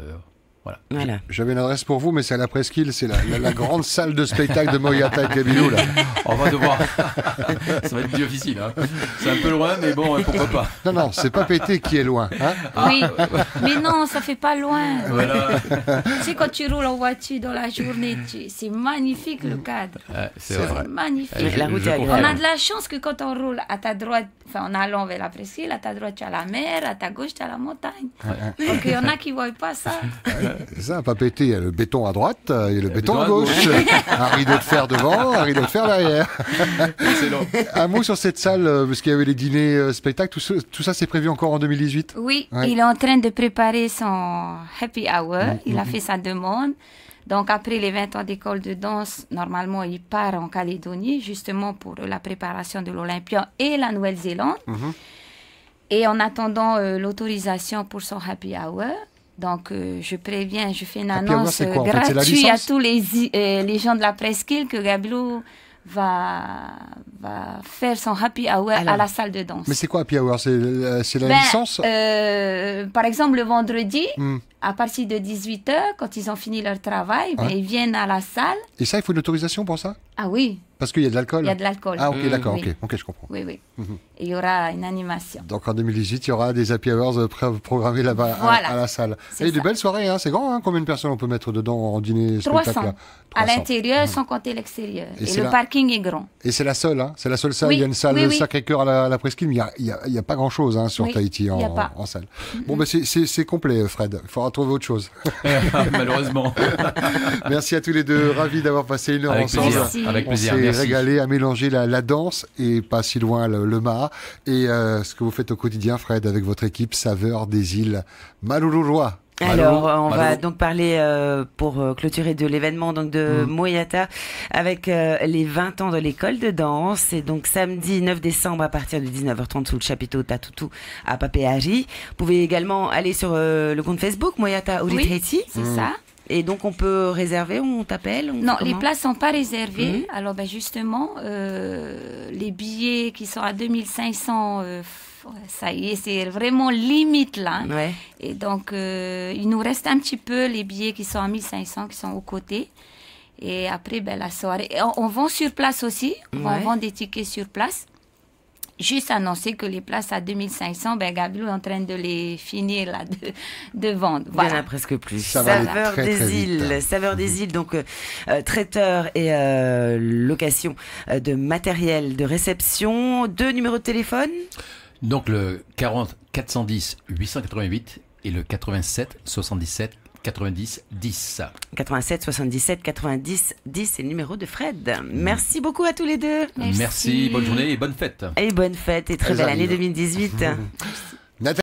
Voilà. voilà J'avais une adresse pour vous, mais c'est à la Presqu'île, c'est la, la- la grande salle de spectacle de Moyata et Kabilou, là. On va devoir. Ça va être difficile. Hein. C'est un peu loin, mais bon, pourquoi pas. Non, non, c'est pas pété qui est loin. Hein Oui, mais non, ça fait pas loin. Voilà. Tu sais, quand tu roules en voiture dans la journée, tu- c'est magnifique le cadre. Ouais, c'est vrai. magnifique. Je- La route je est confirme. On a de la chance que quand on roule à ta droite, enfin en allant vers la presqu'île, à ta droite tu as la mer, à ta gauche tu as la montagne. Donc il y en a qui ne voient pas ça. C'est ça, pas pété. Il y a le béton à droite euh, et le béton béton à à gauche. un rideau de fer devant, un rideau de fer derrière. Excellent. Un mot sur cette salle, euh, parce qu'il y avait les dîners euh, spectacles, tout, ça- tout ça c'est prévu encore en 2018 Oui, Ouais. il est en train de préparer son happy hour. Il a fait sa demande. Donc après les 20 ans d'école de danse, normalement il part en Calédonie justement pour la préparation de l'Olympia et la Nouvelle-Zélande. Et en attendant euh, l'autorisation pour son happy hour, donc euh, je préviens, je fais une Happy hour, annonce euh, en fait gratuite à tous les, euh, les gens de la presqu'île que Gablou va, va faire son happy hour Alors. à la salle de danse. Mais c'est quoi Happy Hour? C'est la Ben, licence? euh, Par exemple, le vendredi, Hmm. À partir de 18h, quand ils ont fini leur travail, ben, Ouais. ils viennent à la salle. Et ça, il faut une autorisation pour ça? Ah oui, Parce qu'il y a de l'alcool il y a de l'alcool. Ah ok, d'accord, Oui. ok, ok, je comprends. Oui, oui. Mhm. Et il y aura une animation. Donc en 2018, il y aura des happy hours euh, programmés là-bas à- Voilà. à, la salle. C'est Et des belles soirées, hein, c'est grand, hein, combien de personnes on peut mettre dedans en dîner 300. spectacle là À 300. l'intérieur, sans compter l'extérieur. Et le parking est grand. Et c'est la seule, hein, c'est la seule salle. Oui, Il y a une salle oui, oui. Sacré-Cœur à la, la Presqu'île, mais il n'y a, pas grand-chose hein, sur Oui, Tahiti en, il y a pas. en salle. Bon, ben c'est- complet, Fred. Il faudra trouver autre chose. Malheureusement. Merci à tous les deux. Ravis d'avoir passé une heure Avec ensemble. plaisir. Merci. Avec On plaisir. s'est régalé à mélanger la, la danse et pas si loin le, le Maha. Et euh, ce que vous faites au quotidien, Fred, avec votre équipe Saveur des îles Malouloulois. Alors, Allô on va donc parler euh, pour euh, clôturer de l'événement donc de Mm. Moyata avec euh, les 20 ans de l'école de danse. Et donc samedi 9 décembre à partir de 19h30 sous le chapiteau Tatoutou à Papéari. Vous pouvez également aller sur euh, le compte Facebook Moyata Oui. Uritreti. C'est ça. Et donc on peut réserver, on t'appelle on Non, les places sont pas réservées. Mhm. Alors, ben justement, euh, les billets qui sont à 2500, euh, f- ça y est, c'est vraiment limite là. Ouais. Et donc, euh, il nous reste un petit peu les billets qui sont à 1500, qui sont aux côtés. Et après, ben, la soirée. et on, on vend sur place aussi. On vend des tickets sur place. Juste annoncer que les places à 2500, ben, Gabriel est en train de les finir là, de, de vendre. Il y en a Voilà. presque plus. Ça Saveur très, des très vite. îles, Saveur des îles, donc euh, euh, traiteur et euh, location de matériel de réception. Deux numéros de téléphone? Donc le 40 410 888 et le 87 77 90 10. 87 77 90 10, c'est le numéro de Fred. Merci beaucoup à tous les deux. Merci. Merci bonne journée et bonne fête. Et bonne fête et très Elles belle année arrivent. 2018. Merci.